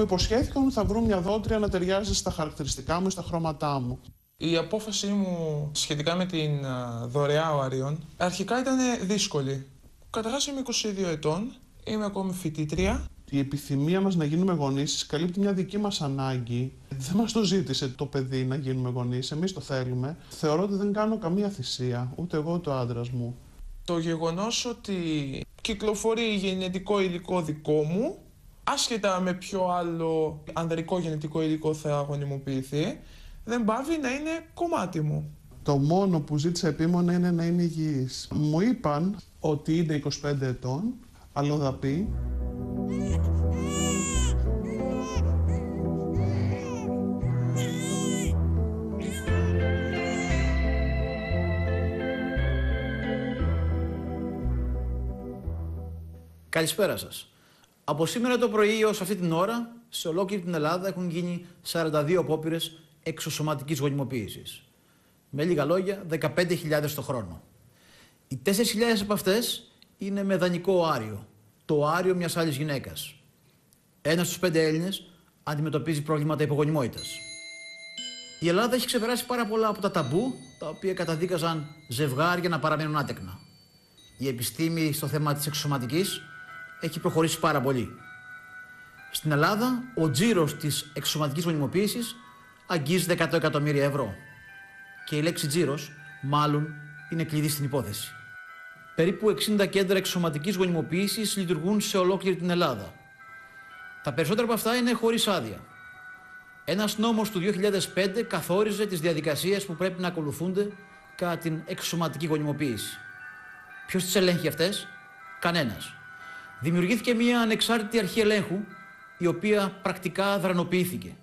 μου υποσχέθηκαν ότι θα βρουν μια δόντρια να ταιριάζει στα χαρακτηριστικά μου ή στα χρώματά μου. Η απόφασή μου σχετικά με την α, δωρεά οαρίων αρχικά ήταν δύσκολη. Καταρχάς είμαι 22 ετών, είμαι ακόμη φοιτήτρια. Η επιθυμία μας να γίνουμε γονείς καλύπτει μια δική μας ανάγκη. Δεν μας το ζήτησε το παιδί να γίνουμε γονείς, εμείς το θέλουμε. Θεωρώ ότι δεν κάνω καμία θυσία, ούτε εγώ ούτε ο άντρας μου. Το γεγονός ότι κυκλοφορεί γενετικό υλικό δικό μου, άσχετα με ποιο άλλο ανδρικό γενετικό υλικό θα γονιμοποιηθεί, δεν πάβει να είναι κομμάτι μου. Το μόνο που ζήτησα επίμονα είναι να είμαι υγιής. Μου είπαν ότι είναι 25 ετών, αλλοδαπή. Καλησπέρα σας. Από σήμερα το πρωί ως αυτή την ώρα, σε ολόκληρη την Ελλάδα έχουν γίνει 42 απόπειρες εξωσωματικής γονιμοποίησης. Με λίγα λόγια, 15.000 το χρόνο. Οι 4.000 από αυτές είναι με δανεικό άριο, το άριο μιας άλλης γυναίκας. Ένας στους πέντε Έλληνες αντιμετωπίζει προβλήματα υπογονιμότητας. Η Ελλάδα έχει ξεπεράσει πάρα πολλά από τα ταμπού, τα οποία καταδίκαζαν ζευγάρια να παραμένουν άτεκνα. Η επιστήμη στο θέμα της εξωσωματικής έχει προχωρήσει πάρα πολύ. Στην Ελλάδα, ο τζίρος της εξωματικής γονιμοποίηση αγγίζει 100 εκατομμύρια ευρώ. Και η λέξη τζίρος, μάλλον, είναι κλειδί στην υπόθεση. Περίπου 60 κέντρα εξωματικής γονιμοποίησης λειτουργούν σε ολόκληρη την Ελλάδα. Τα περισσότερα από αυτά είναι χωρίς άδεια. Ένας νόμος του 2005 καθόριζε τις διαδικασίες που πρέπει να ακολουθούνται κατά την εξωματική γονιμοποίηση. Ποιος τις ελέγχει αυτές, κανένας δημιουργήθηκε μια ανεξάρτητη αρχή ελέγχου, η οποία πρακτικά δρανοποιήθηκε.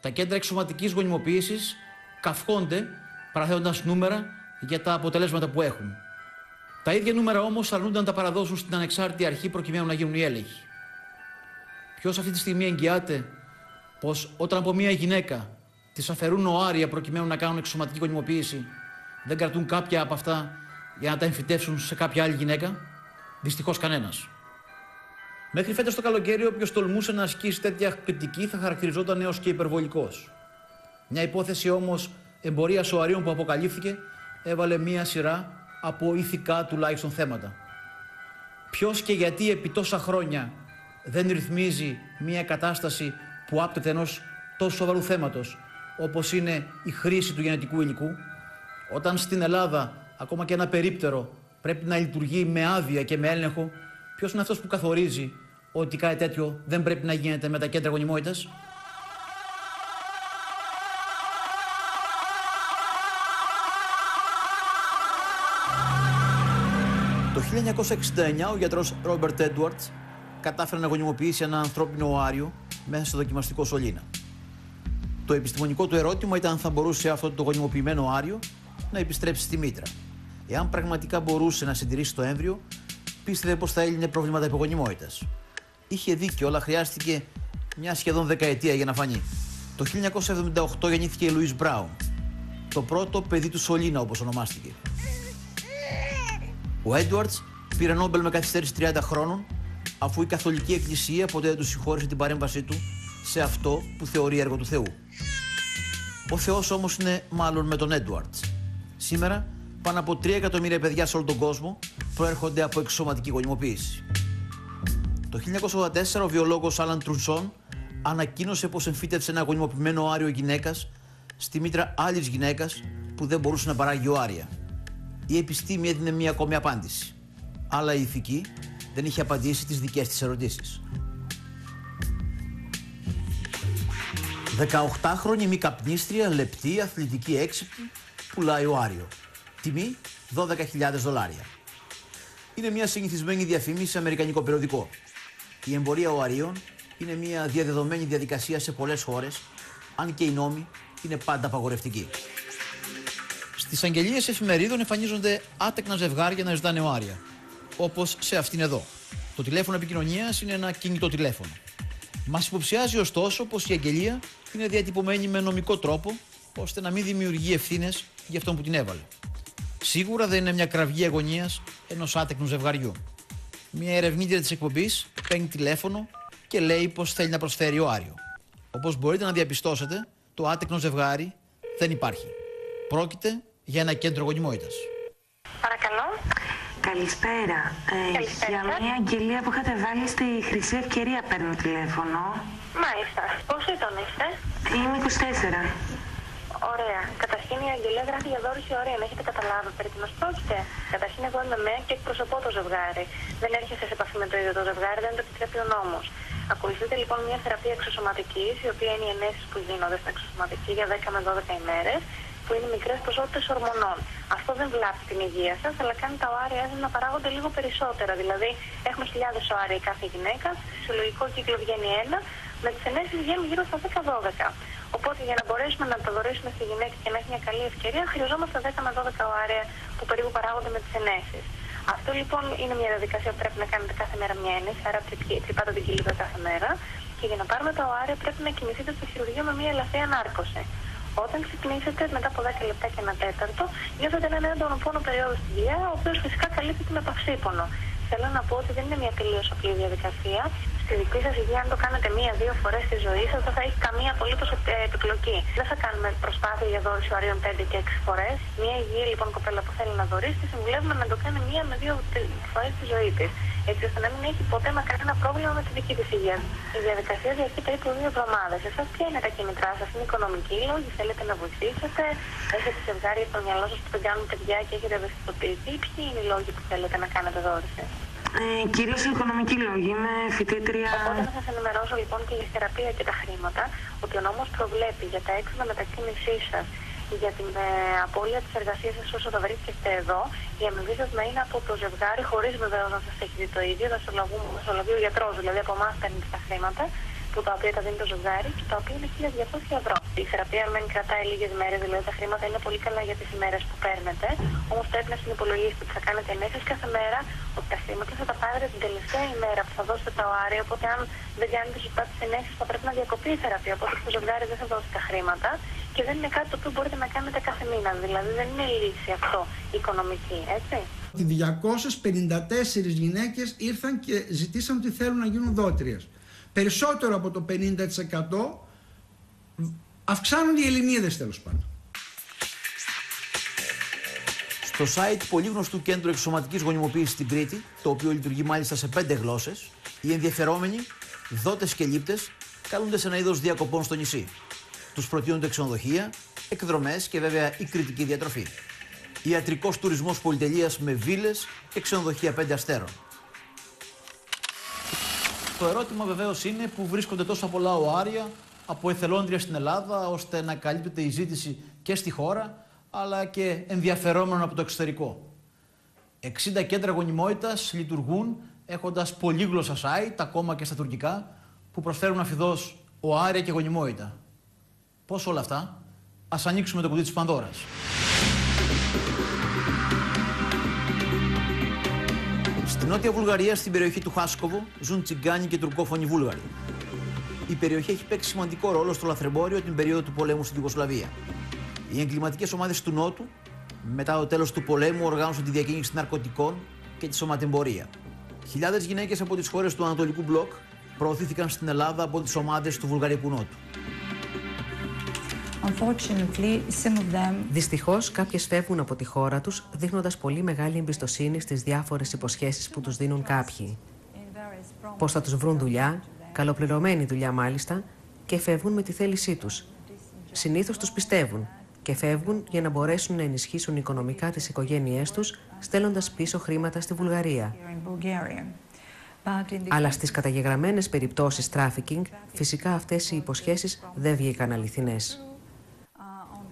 Τα κέντρα εξωματικής γονιμοποίησης καυχόνται παραθέτοντας νούμερα για τα αποτελέσματα που έχουν. Τα ίδια νούμερα όμως αρνούνται να τα παραδώσουν στην ανεξάρτητη αρχή προκειμένου να γίνουν οι έλεγχοι. Ποιος αυτή τη στιγμή εγγυάται πως όταν από μια γυναίκα της αφαιρούν οάρια προκειμένου να κάνουν εξωματική γονιμοποίηση, δεν κρατούν κάποια από αυτά για να τα εμφυτεύσουν σε κάποια άλλη γυναίκα; Δυστυχώς κανένας. Μέχρι φέτος το καλοκαίρι, όποιος τολμούσε να ασκήσει τέτοια κριτική θα χαρακτηριζόταν έως και υπερβολικός. Μια υπόθεση όμως εμπορίας σοαρίων που αποκαλύφθηκε έβαλε μία σειρά από ηθικά τουλάχιστον θέματα. Ποιος και γιατί επί τόσα χρόνια δεν ρυθμίζει μία κατάσταση που άπτεται ενός τόσο σοβαρού θέματος όπως είναι η χρήση του γενετικού υλικού, όταν στην Ελλάδα ακόμα και ένα περίπτερο πρέπει να λειτουργεί με άδεια και με έλεγχο Ποιος είναι αυτός που καθορίζει ότι κάτι τέτοιο δεν πρέπει να γίνεται με τα κέντρα γονιμότητας; Το 1969 ο γιατρός Ρόμπερτ Έντουαρτς κατάφερε να γονιμοποιήσει ένα ανθρώπινο οάριο μέσα στο δοκιμαστικό σωλήνα. Το επιστημονικό του ερώτημα ήταν αν θα μπορούσε αυτό το γονιμοποιημένο άριο να επιστρέψει στη μήτρα. Εάν πραγματικά μπορούσε να συντηρήσει το έμβριο, πίστευε πως θα έλυνε προβλήματα υπογονιμότητας. Είχε δίκιο, αλλά χρειάστηκε μια σχεδόν δεκαετία για να φανεί. Το 1978 γεννήθηκε η Λουίς Μπράουν, το πρώτο παιδί του Σολίνα όπως ονομάστηκε. Ο Έντουαρτς πήρε Νόμπελ με καθυστέρηση 30 χρόνων, αφού η Καθολική Εκκλησία ποτέ δεν του συγχώρησε την παρέμβασή του σε αυτό που θεωρεί έργο του Θεού. Ο Θεός όμως είναι μάλλον με τον Έντουαρτς. Σήμερα πάνω από 3 εκατομμύρια παιδιά σε όλο τον κόσμο προέρχονται από εξωματική γονιμοποίηση. Το 1984 ο βιολόγος Άλαν Τρουσόν ανακοίνωσε πως εμφύτευσε ένα γονιμοποιημένο άριο γυναίκας στη μήτρα άλλης γυναίκας που δεν μπορούσε να παράγει οάρια. Η επιστήμη έδινε μία ακόμη απάντηση. Αλλά η ηθική δεν είχε απαντήσει τις δικές της ερωτήσεις. 18χρονη μη καπνίστρια, λεπτή, αθλητική έξυπνη, πουλάει οάριο. Τιμή 12.000 δολάρια. Είναι μια συνηθισμένη διαφήμιση σε αμερικανικό περιοδικό. Η εμπορία οαρίων είναι μια διαδεδομένη διαδικασία σε πολλές χώρες, αν και οι νόμοι είναι πάντα απαγορευτικοί. Στις αγγελίες εφημερίδων εμφανίζονται άτεκνα ζευγάρια να ζητάνε οάρια. Όπως σε αυτήν εδώ. Το τηλέφωνο επικοινωνίας είναι ένα κινητό τηλέφωνο. Μας υποψιάζει ωστόσο πως η αγγελία είναι διατυπωμένη με νομικό τρόπο ώστε να μην δημιουργεί ευθύνες για αυτόν που την έβαλε. Σίγουρα δεν είναι μια κραυγή αγωνίας ενός άτεκνου ζευγαριού. Μια ερευνήτρια της εκπομπής παίρνει τηλέφωνο και λέει πως θέλει να προσφέρει ο Άριο. Όπως μπορείτε να διαπιστώσετε, το άτεκνο ζευγάρι δεν υπάρχει. Πρόκειται για ένα κέντρο γονιμότητας. Παρακαλώ. Καλησπέρα. Ε, Καλησπέρα. Για μια αγγελία που είχατε βάλει στη Χρυσή Ευκαιρία παίρνω τηλέφωνο. Μάλιστα. Πόσο ετών είστε; Είμαι 24. Ωραία. Καταρχήν η αγγελία γράφει για δόρυση ωραία. Να έχετε καταλάβει περί τίνος πρόκειται. Καταρχήν εγώ είμαι με και εκπροσωπώ το ζευγάρι. Δεν έρχεσαι σε επαφή με το ίδιο το ζευγάρι, δεν το επιτρέπει ο νόμος. Ακολουθείται λοιπόν μια θεραπεία εξωσωματικής, η οποία είναι οι ενέσεις που γίνονται στην εξωσωματική για 10 με 12 ημέρες, που είναι μικρές ποσότητες ορμονών. Αυτό δεν βλάπτει την υγεία σας, αλλά κάνει τα οάρια σας να παράγονται λίγο περισσότερα. Δηλαδή, έχουμε χιλιάδες οάρια κάθε γυναίκας, στο φυσιολογικό κύκλο βγαίνει ένα, με τις ενέσεις βγαίνουν γύρω στα 10-12. Οπότε για να μπορέσουμε να τα δωρήσουμε στη γυναίκα και να έχει μια καλή ευκαιρία, χρειαζόμαστε 10 με 12 οάρια που περίπου παράγονται με τις ενέσεις. Αυτό λοιπόν είναι μια διαδικασία που πρέπει να κάνετε κάθε μέρα μια ένεση, άρα τρυπ- τρυπάτε την κοιλίδα κάθε μέρα. Και για να πάρουμε τα οάρια πρέπει να κινηθείτε στο χειρουργείο με μια ελαφρύ ανάρκωση. Όταν ξυπνήσετε μετά από 10 λεπτά και ένα τέταρτο, νιώθετε έναν έντονο πόνο περίοδο στη δουλειά, ο οποίος φυσικά καλύπτεται με παυσίπονο. Θέλω να πω ότι δεν είναι μια τελείως απλή διαδικασία. Στη δική σας υγεία, αν το κάνετε μία-δύο φορές στη ζωή σας, δεν θα έχει καμία απολύτως επιπλοκή. Δεν θα κάνουμε προσπάθεια για δόρυση ορίων 5 και 6 φορές. Μια υγιή λοιπόν κοπέλα που θέλει να δωρήσει, τη συμβουλεύουμε να το κάνει μία με δύο φορές στη ζωή της. Έτσι ώστε να μην έχει ποτέ μα κανένα πρόβλημα με τη δική της υγεία. Η διαδικασία διαρκεί περίπου δύο εβδομάδες. Εσάς ποια είναι τα κίνητρά σας, είναι οικονομικοί λόγοι, θέλετε να βοηθήσετε, έχετε ζευγάρι στο μυαλό σας που δεν κάνουν παιδιά και έχετε ευαισθητοποιηθεί; Ποιοι είναι οι λόγοι που θέλετε να κάνετε δόρυση; Ε, Κυρίως οικονομικοί λόγοι. Είμαι φοιτήτρια. Οπότε να σας ενημερώσω λοιπόν και για τη θεραπεία και τα χρήματα ότι ο νόμος προβλέπει για τα έξοδα μετακίνησή σας για την ε, απώλεια της εργασίας σας όσο θα βρίσκεστε εδώ, η αμοιβή σας να είναι από το ζευγάρι, χωρίς βεβαίως να σας έχει δει το ίδιο, να σα λαβεί ο γιατρός, δηλαδή από εμάς παίρνετε τα χρήματα, που τα οποία τα δίνει το ζευγάρι και τα οποία είναι 1200 ευρώ. Η θεραπεία μεν κρατάει λίγες μέρες, δηλαδή τα χρήματα είναι πολύ καλά για τις ημέρες που παίρνετε, όμως πρέπει να συνυπολογίσετε ότι θα κάνετε ενέσει κάθε μέρα, ότι τα χρήματα θα τα πάρετε την τελευταία ημέρα που θα δώσετε τα οάρια. Οπότε, αν δεν κάνετε σωστά τις ενέσει, θα πρέπει να διακοπεί η θεραπεία. Οπότε το ζευγάρι δεν θα δώσει τα χρήματα και δεν είναι κάτι το οποίο μπορείτε να κάνετε κάθε μήνα. Δηλαδή, δεν είναι λύση αυτό οικονομική, έτσι. Ότι 254 γυναίκες ήρθαν και ζητήσαν ότι θέλουν να γίνουν δότριες. Περισσότερο από το 50% αυξάνονται οι Ελληνίδες τέλος πάντων. Στο site πολύ γνωστού κέντρου εξωματικής γονιμοποίησης στην Κρήτη, το οποίο λειτουργεί μάλιστα σε πέντε γλώσσες, οι ενδιαφερόμενοι, δότες και λήπτες, καλούνται σε ένα είδος διακοπών στο νησί. Τους προτείνονται ξενοδοχεία, εκδρομές και βέβαια η κριτική διατροφή. Ιατρικός τουρισμός πολυτελείας με βίλες και ξενοδοχεία πέντε αστέρων. Το ερώτημα βεβαίως είναι που βρίσκονται τόσα πολλά οάρια από εθελόντρια στην Ελλάδα ώστε να καλύπτεται η ζήτηση και στη χώρα αλλά και ενδιαφερόμενων από το εξωτερικό. 60 κέντρα γονιμότητας λειτουργούν έχοντας πολύγλωσσα site, ακόμα και στα τουρκικά, που προσφέρουν αφιδώς οάρια και γονιμότητα. Πώς όλα αυτά, ας ανοίξουμε το κουτί της Πανδώρας. Στη Νότια Βουλγαρία, στην περιοχή του Χάσκοβο, ζουν τσιγκάνοι και τουρκόφωνοι Βούλγαροι. Η περιοχή έχει παίξει σημαντικό ρόλο στο λαθρεμπόριο την περίοδο του πολέμου στην Ιουγκοσλαβία. Οι εγκληματικές ομάδες του Νότου, μετά το τέλος του πολέμου, οργάνωσαν τη διακίνηση ναρκωτικών και τη σωματεμπορία. Χιλιάδες γυναίκες από τις χώρες του Ανατολικού Μπλοκ προωθήθηκαν στην Ελλάδα από τις ομάδες του Βουλγαρικού Νότου. Unfortunately, some of them Δυστυχώς, κάποιες φεύγουν από τη χώρα τους, δείχνοντας πολύ μεγάλη εμπιστοσύνη στις διάφορες υποσχέσεις που τους δίνουν κάποιοι. in various prominent Πώς θα τους βρουν δουλειά, καλοπληρωμένη δουλειά μάλιστα, και φεύγουν με τη θέλησή τους. Συνήθως τους πιστεύουν και φεύγουν για να μπορέσουν να ενισχύσουν οικονομικά τις οικογένειές τους, στέλνοντας πίσω χρήματα στη Βουλγαρία. here in Bulgaria. But in the Αλλά στις καταγεγραμμένες περιπτώσεις τράφικινγκ, φυσικά αυτές οι υποσχέσεις δεν βγήκαν αληθινές.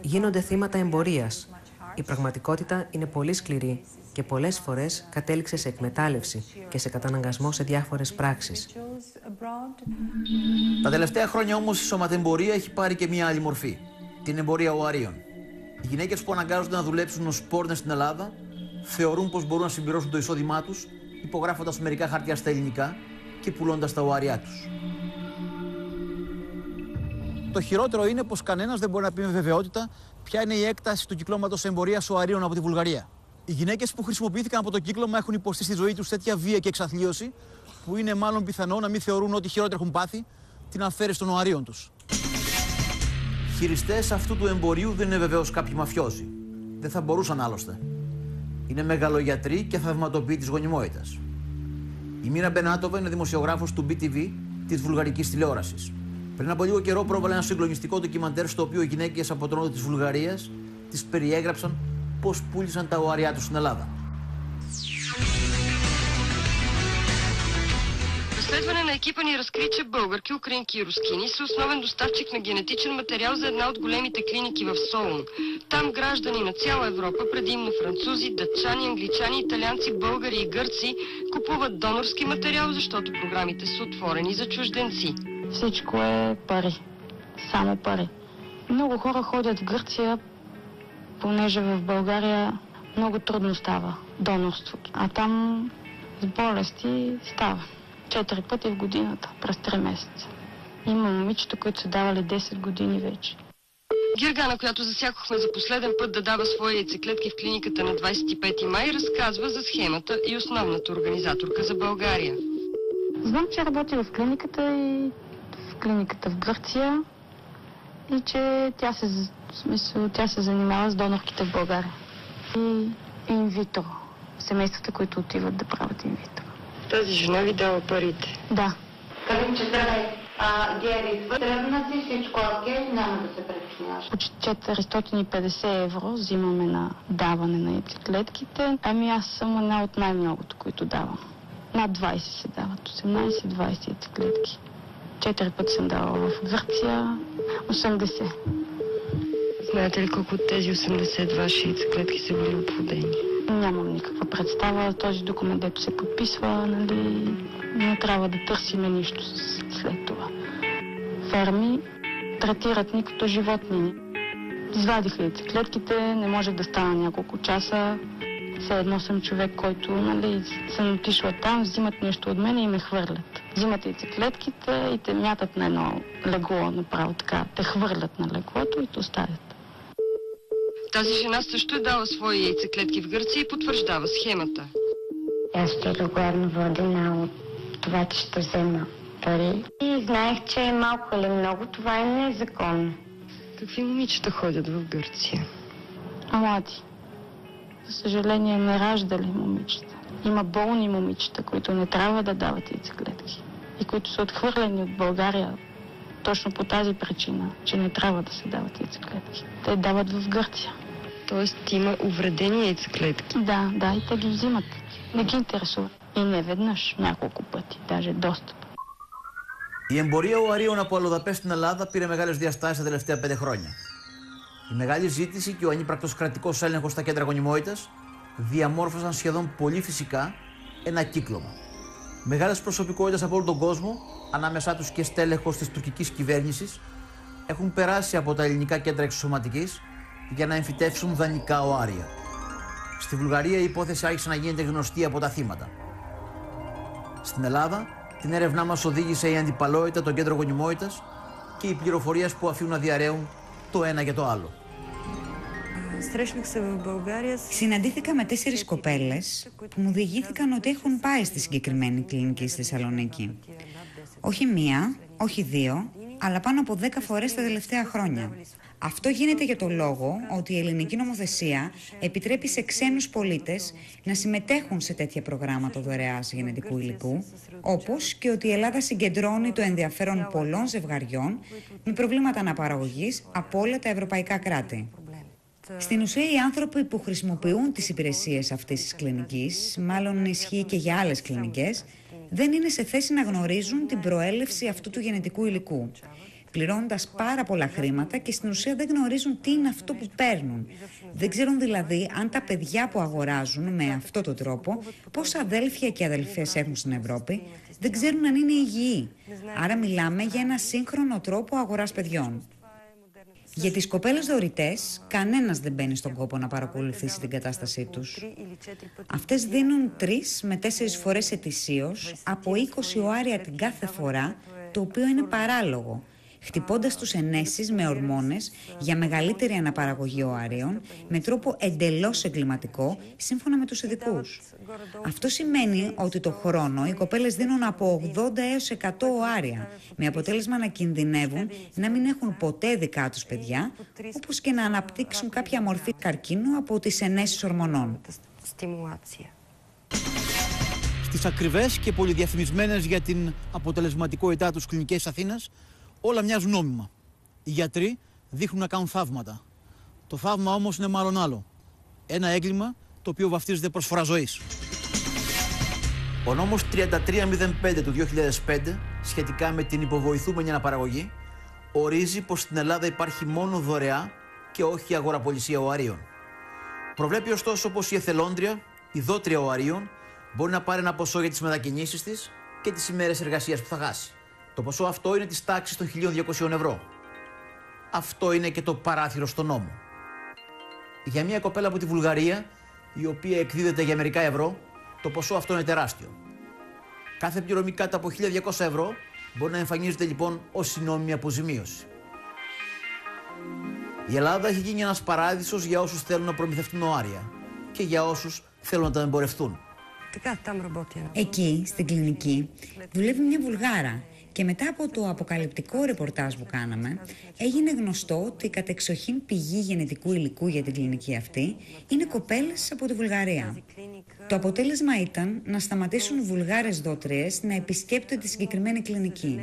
Γίνονται θύματα εμπορίας. Η πραγματικότητα είναι πολύ σκληρή και πολλές φορές κατέληξε σε εκμετάλλευση και σε καταναγκασμό σε διάφορες πράξεις. rituals abroad, Τα τελευταία χρόνια όμως η σωματεμπορία έχει πάρει και μια άλλη μορφή. Την εμπορία οαρίων. Οι γυναίκες που αναγκάζονται να δουλέψουν ως πόρνες στην Ελλάδα θεωρούν πως μπορούν να συμπληρώσουν το εισόδημά τους υπογράφοντας μερικά χαρτιά στα ελληνικά και πουλώντας τα οάριά τους. Το χειρότερο είναι πως κανένας δεν μπορεί να πει με βεβαιότητα ποια είναι η έκταση του κυκλώματος εμπορίας οαρίων από τη Βουλγαρία. Οι γυναίκες που χρησιμοποιήθηκαν από το κύκλωμα έχουν υποστεί στη ζωή τους τέτοια βία και εξαθλίωση που είναι μάλλον πιθανό να μην θεωρούν ότι χειρότερα έχουν πάθει την αφαίρεση των οαρίων τους. Χειριστές αυτού του εμπορίου δεν είναι βεβαίως κάποιοι μαφιόζοι. Δεν θα μπορούσαν άλλωστε. Είναι μεγαλογιατροί και θαυματοποιοί της γονιμότητας. Η Μίρα Μπενάτοβα είναι δημοσιογράφος του BTV της βουλγαρικής τηλεόρασης. Πριν από λίγο καιρό πρόβαλε ένα συγκλονιστικό ντοκιμαντέρ στο οποίο οι γυναίκε από τον νότο τη Βουλγαρία τι περιέγραψαν πώ πούλησαν τα οαριά του στην Ελλάδα. Разследване на екипа ни разкри, че българки, украинки и рускини са основен доставчик на генетичен материал за една от големите клиники в Солун. Там граждани на цяла Европа, предимно французи, датчани, англичани, италианци, българи и гърци, купуват донорски материал, защото програмите са отворени за чужденци. Всичко е пари. Само пари. Много хора ходят в Гърция, понеже в България много трудно става донорството. А там с болести става. Четири пъти в годината, през 3 месеца. Има момичета, които са давали 10 години вече. Гиргана, която засякохме за последен път да дава свои яйцеклетки в клиниката на 25 май, разказва за схемата и основната организаторка за България. Знам, че работи в клиниката и клиниката в Гърция и че тя се, в смисъл, тя се занимава с донорките в България. И инвитро. Семействата, които отиват да правят инвитро. Тази жена ви дава парите. Да. Кажем, че трябва а, Гери, тръгна си всичко, окей, няма да се притесняваш. По 450 евро взимаме на даване на яйцеклетките. Ами аз съм една от най-многото, които давам. Над 20 се дават. 18-20 яйцеклетки. Четири пъти съм давала в Гърция. 80. Знаете ли колко от тези 80 ваши яйцеклетки са били оплодени? Нямам никаква представа. Този документ, дето се подписва, нали, не трябва да търсиме нищо след това. Ферми третират ни като животни. Извадиха яйцеклетките, не можех да стана няколко часа. Все едно съм човек, който нали, съм отишла там, взимат нещо от мен и ме хвърлят. Взимат яйцеклетките и те мятат на едно легло, направо така. Те хвърлят на леглото и те оставят. Тази жена също е дала свои яйцеклетки в Гърция и потвърждава схемата. Аз ще регулярно водена от това, че ще взема пари. И знаех, че малко или много това е незаконно. Какви момичета ходят в Гърция? Млади. За съжаление не раждали момичета. Има болни момичета, които не трябва да дават яйцеклетки. И които са отхвърлени от България точно по тази причина, че не трябва да се дават яйцеклетки. Те дават в Гърция. Тоест има увредени яйцеклетки. Да, да, и те ги взимат. Не ги интересува. И не веднъж, няколко пъти, даже доста. Η εμπορία οαρίων από αλλοδαπέ στην Ελλάδα πήρε μεγάλε διαστάσει τα τελευταία πέντε χρόνια. Η μεγάλη ζήτηση και ο ανύπρακτο κρατικό έλεγχο στα κέντρα γονιμότητα διαμόρφωσαν σχεδόν πολύ φυσικά ένα κύκλωμα. Μεγάλες προσωπικότητες από όλο τον κόσμο, ανάμεσά τους και στέλεχος της τουρκικής κυβέρνησης, έχουν περάσει από τα ελληνικά κέντρα εξωσωματικής για να εμφυτεύσουν δανεικά οάρια. Στη Βουλγαρία η υπόθεση άρχισε να γίνεται γνωστή από τα θύματα. Στην Ελλάδα, την έρευνά μας οδήγησε η αντιπαλότητα των κέντρων γονιμότητας και οι πληροφορίες που αφήνουν να διαραίουν το ένα για το άλλο. Συναντήθηκα με τέσσερις κοπέλες που μου διηγήθηκαν ότι έχουν πάει στη συγκεκριμένη κλινική στη Θεσσαλονίκη. Όχι μία, όχι δύο, αλλά πάνω από δέκα φορές τα τελευταία χρόνια. Αυτό γίνεται για το λόγο ότι η ελληνική νομοθεσία επιτρέπει σε ξένους πολίτες να συμμετέχουν σε τέτοια προγράμματα δωρεάς γενετικού υλικού, όπως και ότι η Ελλάδα συγκεντρώνει το ενδιαφέρον πολλών ζευγαριών με προβλήματα αναπαραγωγής από όλα τα ευρωπαϊκά κράτη. Στην ουσία οι άνθρωποι που χρησιμοποιούν τις υπηρεσίες αυτής της κλινικής, μάλλον ισχύει και για άλλες κλινικές, δεν είναι σε θέση να γνωρίζουν την προέλευση αυτού του γενετικού υλικού, πληρώνοντας πάρα πολλά χρήματα και στην ουσία δεν γνωρίζουν τι είναι αυτό που παίρνουν. Δεν ξέρουν δηλαδή αν τα παιδιά που αγοράζουν με αυτόν τον τρόπο, πόσα αδέλφια και αδελφές έχουν στην Ευρώπη, δεν ξέρουν αν είναι υγιεί. Άρα μιλάμε για ένα σύγχρονο τρόπο αγοράς παιδιών. Για τις κοπέλες δωρητές, κανένας δεν μπαίνει στον κόπο να παρακολουθήσει την κατάστασή τους. Αυτές δίνουν τρεις με τέσσερις φορές ετησίως, από 20 οάρια την κάθε φορά, το οποίο είναι παράλογο. Χτυπώντας τους ενέσεις με ορμόνες για μεγαλύτερη αναπαραγωγή οαρίων με τρόπο εντελώς εγκληματικό σύμφωνα με τους ειδικούς. Αυτό σημαίνει ότι το χρόνο οι κοπέλες δίνουν από 80 έως 100 οάρια με αποτέλεσμα να κινδυνεύουν να μην έχουν ποτέ δικά τους παιδιά όπως και να αναπτύξουν κάποια μορφή καρκίνου από τις ενέσεις ορμονών. Στις ακριβές και πολυδιαφημισμένες για την αποτελεσματικότητά τους κλινικές Αθήνας όλα μοιάζουν νόμιμα. Οι γιατροί δείχνουν να κάνουν θαύματα. Το θαύμα όμως είναι μάλλον άλλο. Ένα έγκλημα το οποίο βαφτίζεται προσφορά ζωής. Ο νόμος 3305 του 2005 σχετικά με την υποβοηθούμενη αναπαραγωγή ορίζει πως στην Ελλάδα υπάρχει μόνο δωρεά και όχι αγοραπολισία οαρίων. Προβλέπει ωστόσο πως η εθελόντρια, η δότρια οαρίων, μπορεί να πάρει ένα ποσό για τις μετακινήσεις της και τις ημέρες εργασίας που θα χάσει. Το ποσό αυτό είναι της τάξης των 1.200 ευρώ. Αυτό είναι και το παράθυρο στο νόμο. Για μια κοπέλα από τη Βουλγαρία, η οποία εκδίδεται για μερικά ευρώ, το ποσό αυτό είναι τεράστιο. Κάθε πληρωμή κάτω από 1.200 ευρώ μπορεί να εμφανίζεται λοιπόν ως συνόμιμη αποζημίωση. Η Ελλάδα έχει γίνει ένας παράδεισος για όσους θέλουν να προμηθευτούν οάρια και για όσους θέλουν να τα εμπορευτούν. Εκεί, στην κλινική, δουλεύει μια Βουλγάρα και μετά από το αποκαλυπτικό ρεπορτάζ που κάναμε, έγινε γνωστό ότι η κατεξοχήν πηγή γενετικού υλικού για την κλινική αυτή είναι κοπέλες από τη Βουλγαρία. Το αποτέλεσμα ήταν να σταματήσουν Βουλγάρες δότριες να επισκέπτονται τη συγκεκριμένη κλινική.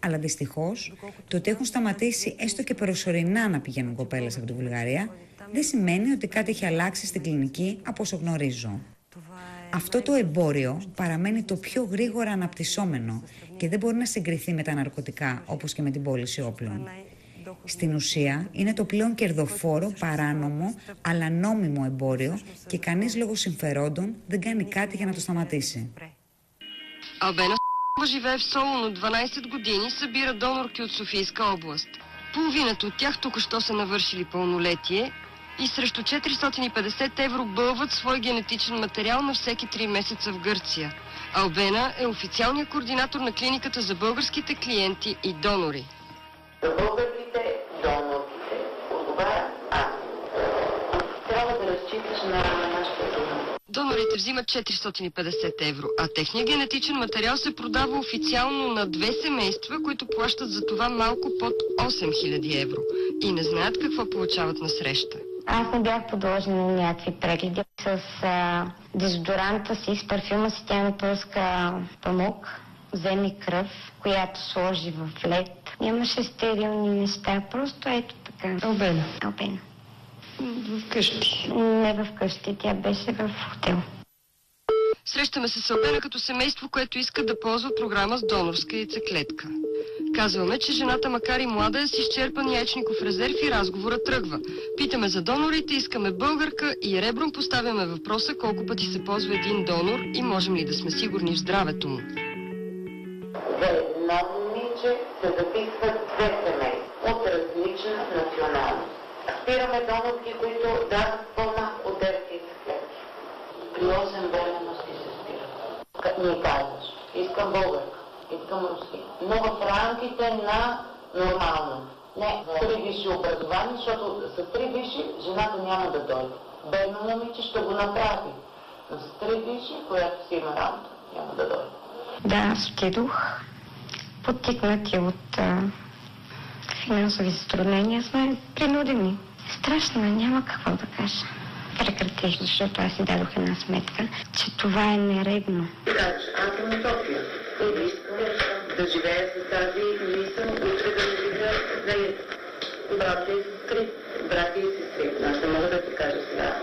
Αλλά δυστυχώς, το ότι έχουν σταματήσει έστω και προσωρινά να πηγαίνουν κοπέλες από τη Βουλγαρία, δεν σημαίνει ότι κάτι έχει αλλάξει στην κλινική από όσο γνωρίζω. Αυτό το εμπόριο παραμένει το πιο γρήγορα αναπτυσσόμενο και δεν μπορεί να συγκριθεί με τα ναρκωτικά όπως και με την πώληση όπλων. Στην ουσία είναι το πλέον κερδοφόρο, παράνομο, αλλά νόμιμο εμπόριο και κανείς λόγω συμφερόντων δεν κάνει κάτι για να το σταματήσει. Албена живее в Солун от 12 години, събира донорки от Софийска област. Половината от тях току-що са навършили пълнолетие и срещу 450 евро бълват свой генетичен материал на всеки 3 месеца в Гърция. Албена е официалният координатор на клиниката за българските клиенти и донори. За българите донорите отговаря аз. Трябва да разчиташ на нашата дума. Донорите взимат 450 евро, а техният генетичен материал се продава официално на две семейства, които плащат за това малко под 8000 евро и не знаят какво получават на среща. Аз не бях подложена на някакви прегледи. С а, дезодоранта си, с парфюма си, тя напълска памук, взе ми кръв, която сложи в лед. Нямаше стерилни неща, просто ето така. Албена. Албена. Вкъщи. Не в къщи, тя беше в хотел. Срещаме се с Албена като семейство, което иска да ползва програма с донорска яйцеклетка. Казваме, че жената, макар и млада, е с изчерпан яйчников резерв и разговора тръгва. Питаме за донорите, искаме българка и ребром поставяме въпроса колко пъти се ползва един донор и можем ли да сме сигурни в здравето му. За момиче се записват две семейства от различна националност. Спираме донорки, които дават по-малко от 9 клетки. При 8 бременности се спира. Като ми казваш, искам българка, искам руски. Но в рамките на нормално. Не, три висши образования, защото с три висши жената няма да дойде. Бедно момиче ще го направи. Но с три висши, която си има работа, няма да дойде. Да, аз отидох, потикнати от а, финансови затруднения, сме принудени. Страшно е, няма какво да кажа. Прекратих, защото аз си дадох една сметка, че това е нередно. Кажеш, аз съм от София и искам да живея с тази мисъл, утре да не видя за брата и сестри. Брати и сестри. Аз не мога да ти кажа сега.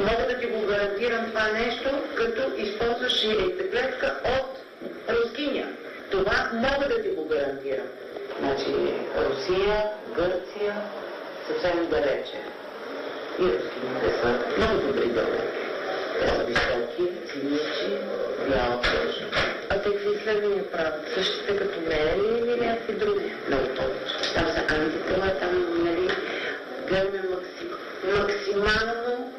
Мога да ти го гарантирам това нещо, като използваш яйцеклетка от рускиня. Това мога да ти го гарантирам. Значи Русия, Гърция, съвсем далече. И рускините са много добри донори. Високи, циничи, бяла кожа. А какви изследвания правят? Същите като мен или някакви други? Много повече. Там са антитела, там, нали, гледаме макси... максимално,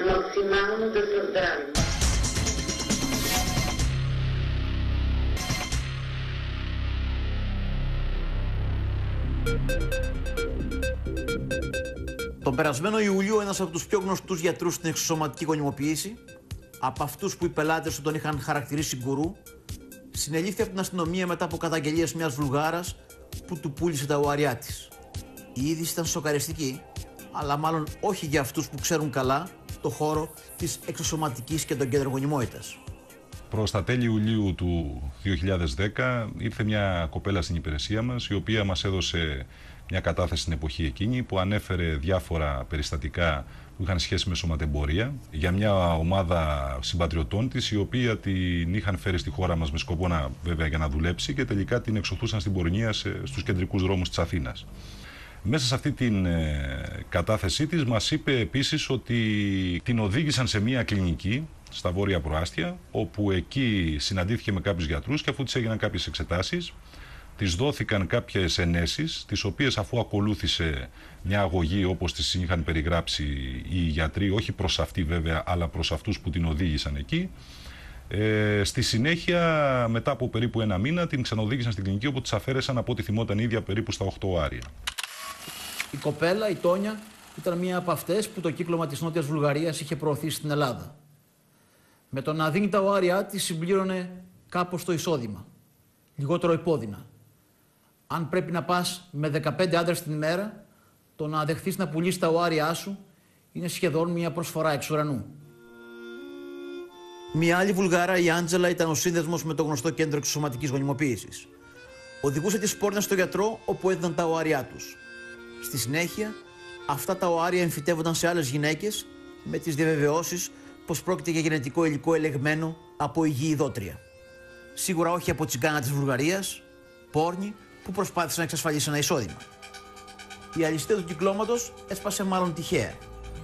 максимално да са здрави. Περασμένο Ιούλιο, ένας από τους πιο γνωστούς γιατρούς στην εξωσωματική γονιμοποίηση, από αυτούς που οι πελάτες του τον είχαν χαρακτηρίσει γκουρού, συνελήφθη από την αστυνομία μετά από καταγγελίες μιας Βουλγάρας που του πούλησε τα ουάριά της. Η είδηση ήταν σοκαριστική, αλλά μάλλον όχι για αυτούς που ξέρουν καλά το χώρο της εξωσωματικής και των κέντρων γονιμότητας. Προς τα τέλη Ιουλίου του 2010 ήρθε μια κοπέλα στην υπηρεσία μας, η οποία μας έδωσε μια κατάθεση στην εποχή εκείνη που ανέφερε διάφορα περιστατικά που είχαν σχέση με σωματεμπορία για μια ομάδα συμπατριωτών της, η οποία την είχαν φέρει στη χώρα μας με σκοπό να, βέβαια, για να δουλέψει και τελικά την εξωθούσαν στην πορνεία στους κεντρικούς δρόμους της Αθήνας. Μέσα σε αυτή την ε, κατάθεσή της μας είπε επίσης ότι την οδήγησαν σε μια κλινική στα βόρεια προάστια, όπου εκεί συναντήθηκε με κάποιους γιατρούς και αφού της έγιναν κάποιες εξετάσεις, της δόθηκαν κάποιες ενέσεις, τις οποίες αφού ακολούθησε μια αγωγή όπως τις είχαν περιγράψει οι γιατροί, όχι προς αυτή βέβαια, αλλά προς αυτούς που την οδήγησαν εκεί, ε, στη συνέχεια, μετά από περίπου ένα μήνα, την ξανοδήγησαν στην κλινική όπου της αφαίρεσαν από ό,τι θυμόταν ίδια περίπου στα 8 άρια. Η κοπέλα, η Τόνια, ήταν μία από αυτές που το κύκλωμα της Νότιας Βουλγαρίας είχε προωθήσει στην Ελλάδα. Με το να δίνει τα οάρια τη συμπλήρωνε κάπως το εισόδημα. Λιγότερο υπόδινα. Αν πρέπει να πας με 15 άντρες την ημέρα, το να δεχθείς να πουλήσεις τα οάρια σου είναι σχεδόν μια προσφορά εξ ουρανού. Μια άλλη Βουλγάρα, η Άντζελα, ήταν ο σύνδεσμος με το γνωστό κέντρο εξωσωματική γονιμοποίησης. Οδηγούσε τις πόρνες στο γιατρό όπου έδιναν τα οάρια τους. Στη συνέχεια, αυτά τα οάρια εμφυτεύονταν σε άλλες γυναίκες με τις διαβεβαιώσεις πως πρόκειται για γενετικό υλικό ελεγμένο από υγιή δότρια. Σίγουρα όχι από τσιγκάνα της Βουλγαρίας, πόρνη που προσπάθησε να εξασφαλίσει ένα εισόδημα. Η αλυσίδα του κυκλώματος έσπασε μάλλον τυχαία,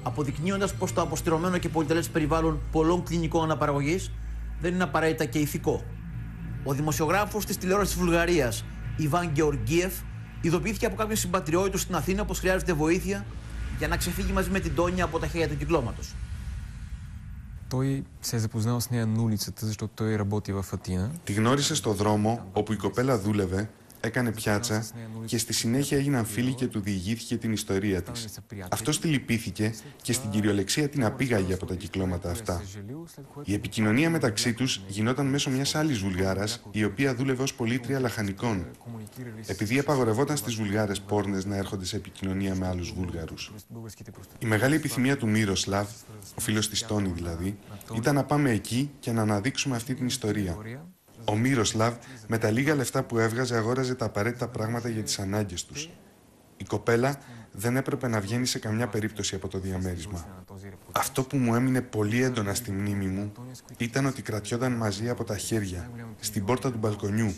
αποδεικνύοντας πως το αποστηρωμένο και πολυτελές περιβάλλον πολλών κλινικών αναπαραγωγής δεν είναι απαραίτητα και ηθικό. Ο δημοσιογράφος της τηλεόρασης της Βουλγαρίας, Ιβάν Γεωργίεφ, ειδοποιήθηκε από κάποιον συμπατριώτη του στην Αθήνα πως χρειάζεται βοήθεια για να ξεφύγει μαζί με την Τόνια από τα χέρια του κυκλώματος. Той се е запознал с нея на улицата, защото той работи в Атина. Τη γνώρισε στο δρόμο όπου η κοπέλα δούλευε έκανε πιάτσα και στη συνέχεια έγιναν φίλοι και του διηγήθηκε την ιστορία της. Αυτό τη λυπήθηκε και στην κυριολεξία την απήγαγε από τα κυκλώματα αυτά. Η επικοινωνία μεταξύ τους γινόταν μέσω μιας άλλης Βουλγάρας, η οποία δούλευε ως πολίτρια λαχανικών. Επειδή απαγορευόταν στις Βουλγάρες πόρνες να έρχονται σε επικοινωνία με άλλους Βούλγαρους. Η μεγάλη επιθυμία του Μύροσλαβ, ο φίλος της Τόνι δηλαδή, ήταν να πάμε εκεί και να αναδείξουμε αυτή την ιστορία. Ο Μύροσλαβ με τα λίγα λεφτά που έβγαζε αγόραζε τα απαραίτητα πράγματα για τις ανάγκες τους. Η κοπέλα δεν έπρεπε να βγαίνει σε καμιά περίπτωση από το διαμέρισμα. Αυτό που μου έμεινε πολύ έντονα στη μνήμη μου ήταν ότι κρατιόταν μαζί από τα χέρια, στην πόρτα του μπαλκονιού,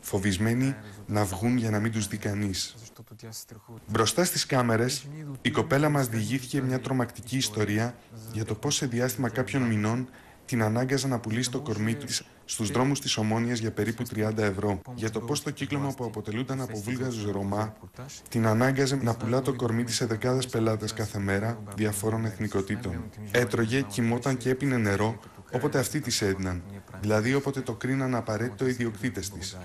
φοβισμένοι να βγουν για να μην τους δει κανείς. Μπροστά στις κάμερες, η κοπέλα μας διηγήθηκε μια τρομακτική ιστορία για το πώς σε διάστημα κάποιων μηνών την ανάγκαζαν να πουλήσει το κορμί της στους δρόμους της Ομόνιας για περίπου 30 ευρώ. Για το πώς το κύκλωμα που αποτελούνταν από Βούλγαρους Ρωμά την ανάγκαζε να πουλά το κορμί της σε δεκάδε πελάτες κάθε μέρα διαφόρων εθνικοτήτων. Έτρωγε, κοιμόταν και έπινε νερό όποτε αυτοί τη έδιναν, δηλαδή όποτε το κρίναν απαραίτητο οι ιδιοκτήτες της.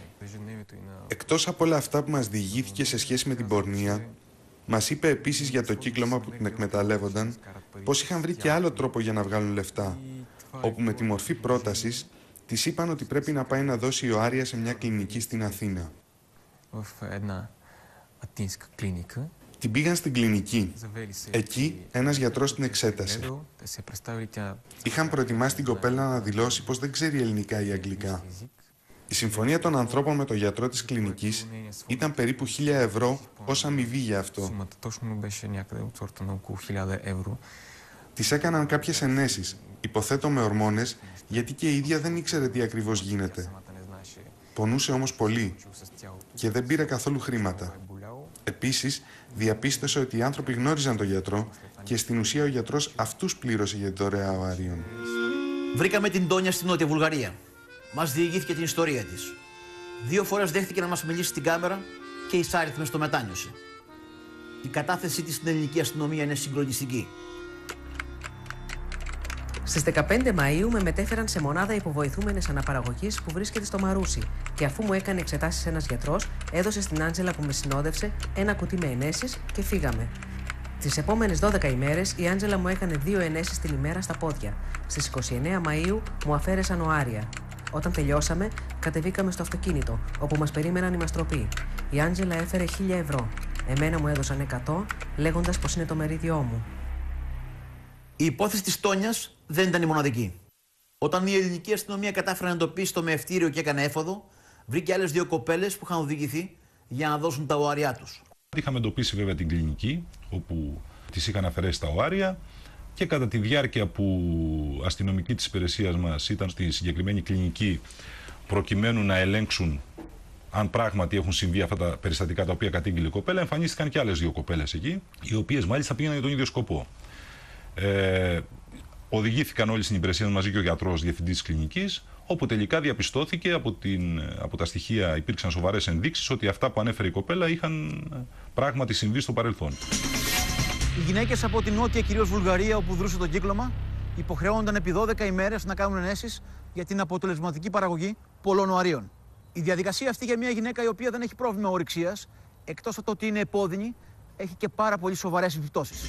Εκτός από όλα αυτά που μας διηγήθηκε σε σχέση με την πορνεία, Μας είπε επίσης για το κύκλωμα που την εκμεταλλεύονταν πω είχαν βρει και άλλο τρόπο για να βγάλουν λεφτά, όπου με τη μορφή πρότασης της είπαν ότι πρέπει να πάει να δώσει ιοάρια σε μια κλινική στην Αθήνα. Την πήγαν στην κλινική. Εκεί ένας γιατρός την εξέτασε. Είχαν προετοιμάσει την κοπέλα να δηλώσει πως δεν ξέρει ελληνικά ή αγγλικά. Η συμφωνία των ανθρώπων με τον γιατρό της κλινικής ήταν περίπου 1000 ευρώ ως αμοιβή για αυτό. Της έκαναν κάποιες ενέσεις, υποθέτω με ορμόνες, γιατί και η ίδια δεν ήξερε τι ακριβώς γίνεται. Πονούσε όμως πολύ και δεν πήρε καθόλου χρήματα. Επίσης, διαπίστωσε ότι οι άνθρωποι γνώριζαν τον γιατρό και στην ουσία ο γιατρός αυτούς πλήρωσε για την δωρεά αερίων. Βρήκαμε την Τόνια στην Νότια Βουλγαρία. Μας διηγήθηκε την ιστορία της. Δύο φορές δέχτηκε να μας μιλήσει στην κάμερα και εισάριθμε στο μετάνιωσε. Η κατάθεσή της στην ελληνική αστυνομία είναι συγκλονιστική. Στις 15 Μαου με μετέφεραν σε μονάδα υποβοηθούμενη αναπαραγωγής που βρίσκεται στο Μαρούσι και αφού μου έκανε εξετάσεις ένας γιατρός, έδωσε στην Άντζελα που με συνόδευσε ένα κουτί με ενέσεις και φύγαμε. Τις επόμενες 12 ημέρες η Άντζελα μου έκανε δύο ενέσεις την ημέρα στα πόδια. Στις 29 Μαου μου αφαίρεσαν οάρια. Όταν τελειώσαμε, κατεβήκαμε στο αυτοκίνητο, όπου μας περίμεναν οι μαστροποί. Η Άντζελα έφερε 1000 ευρώ. Εμένα μου έδωσαν 100, λέγοντας πως είναι το μερίδιό μου. Η υπόθεση της Τόνιας δεν ήταν η μοναδική. Όταν η ελληνική αστυνομία κατάφερε να εντοπίσει το μευτήριο και έκανε έφοδο, βρήκε άλλες δύο κοπέλες που είχαν οδηγηθεί για να δώσουν τα οάρια τους. Είχαμε εντοπίσει βέβαια την κλινική, όπου τις είχαν αφαιρέσει τα οάρια και κατά τη διάρκεια που αστυνομική της υπηρεσίας μας ήταν στη συγκεκριμένη κλινική προκειμένου να ελέγξουν αν πράγματι έχουν συμβεί αυτά τα περιστατικά τα οποία κατήγγειλε η κοπέλα, εμφανίστηκαν και άλλες δύο κοπέλες εκεί, οι οποίες μάλιστα πήγαιναν για τον ίδιο σκοπό. Ε, οδηγήθηκαν όλοι στην υπηρεσία μαζί και ο γιατρός διευθυντής τη κλινικής, όπου τελικά διαπιστώθηκε από, την, από τα στοιχεία, υπήρξαν σοβαρές ενδείξεις ότι αυτά που ανέφερε η κοπέλα είχαν πράγματι συμβεί στο παρελθόν. Οι γυναίκες από την νότια κυρίως Βουλγαρία, όπου δρούσε το κύκλωμα, υποχρεώνονταν επί 12 ημέρες να κάνουν ενέσεις για την αποτελεσματική παραγωγή πολλών οαρίων. Η διαδικασία αυτή για μια γυναίκα η οποία δεν έχει πρόβλημα ορυξίας, εκτός από το ότι είναι επώδυνη, έχει και πάρα πολύ σοβαρές επιπτώσεις.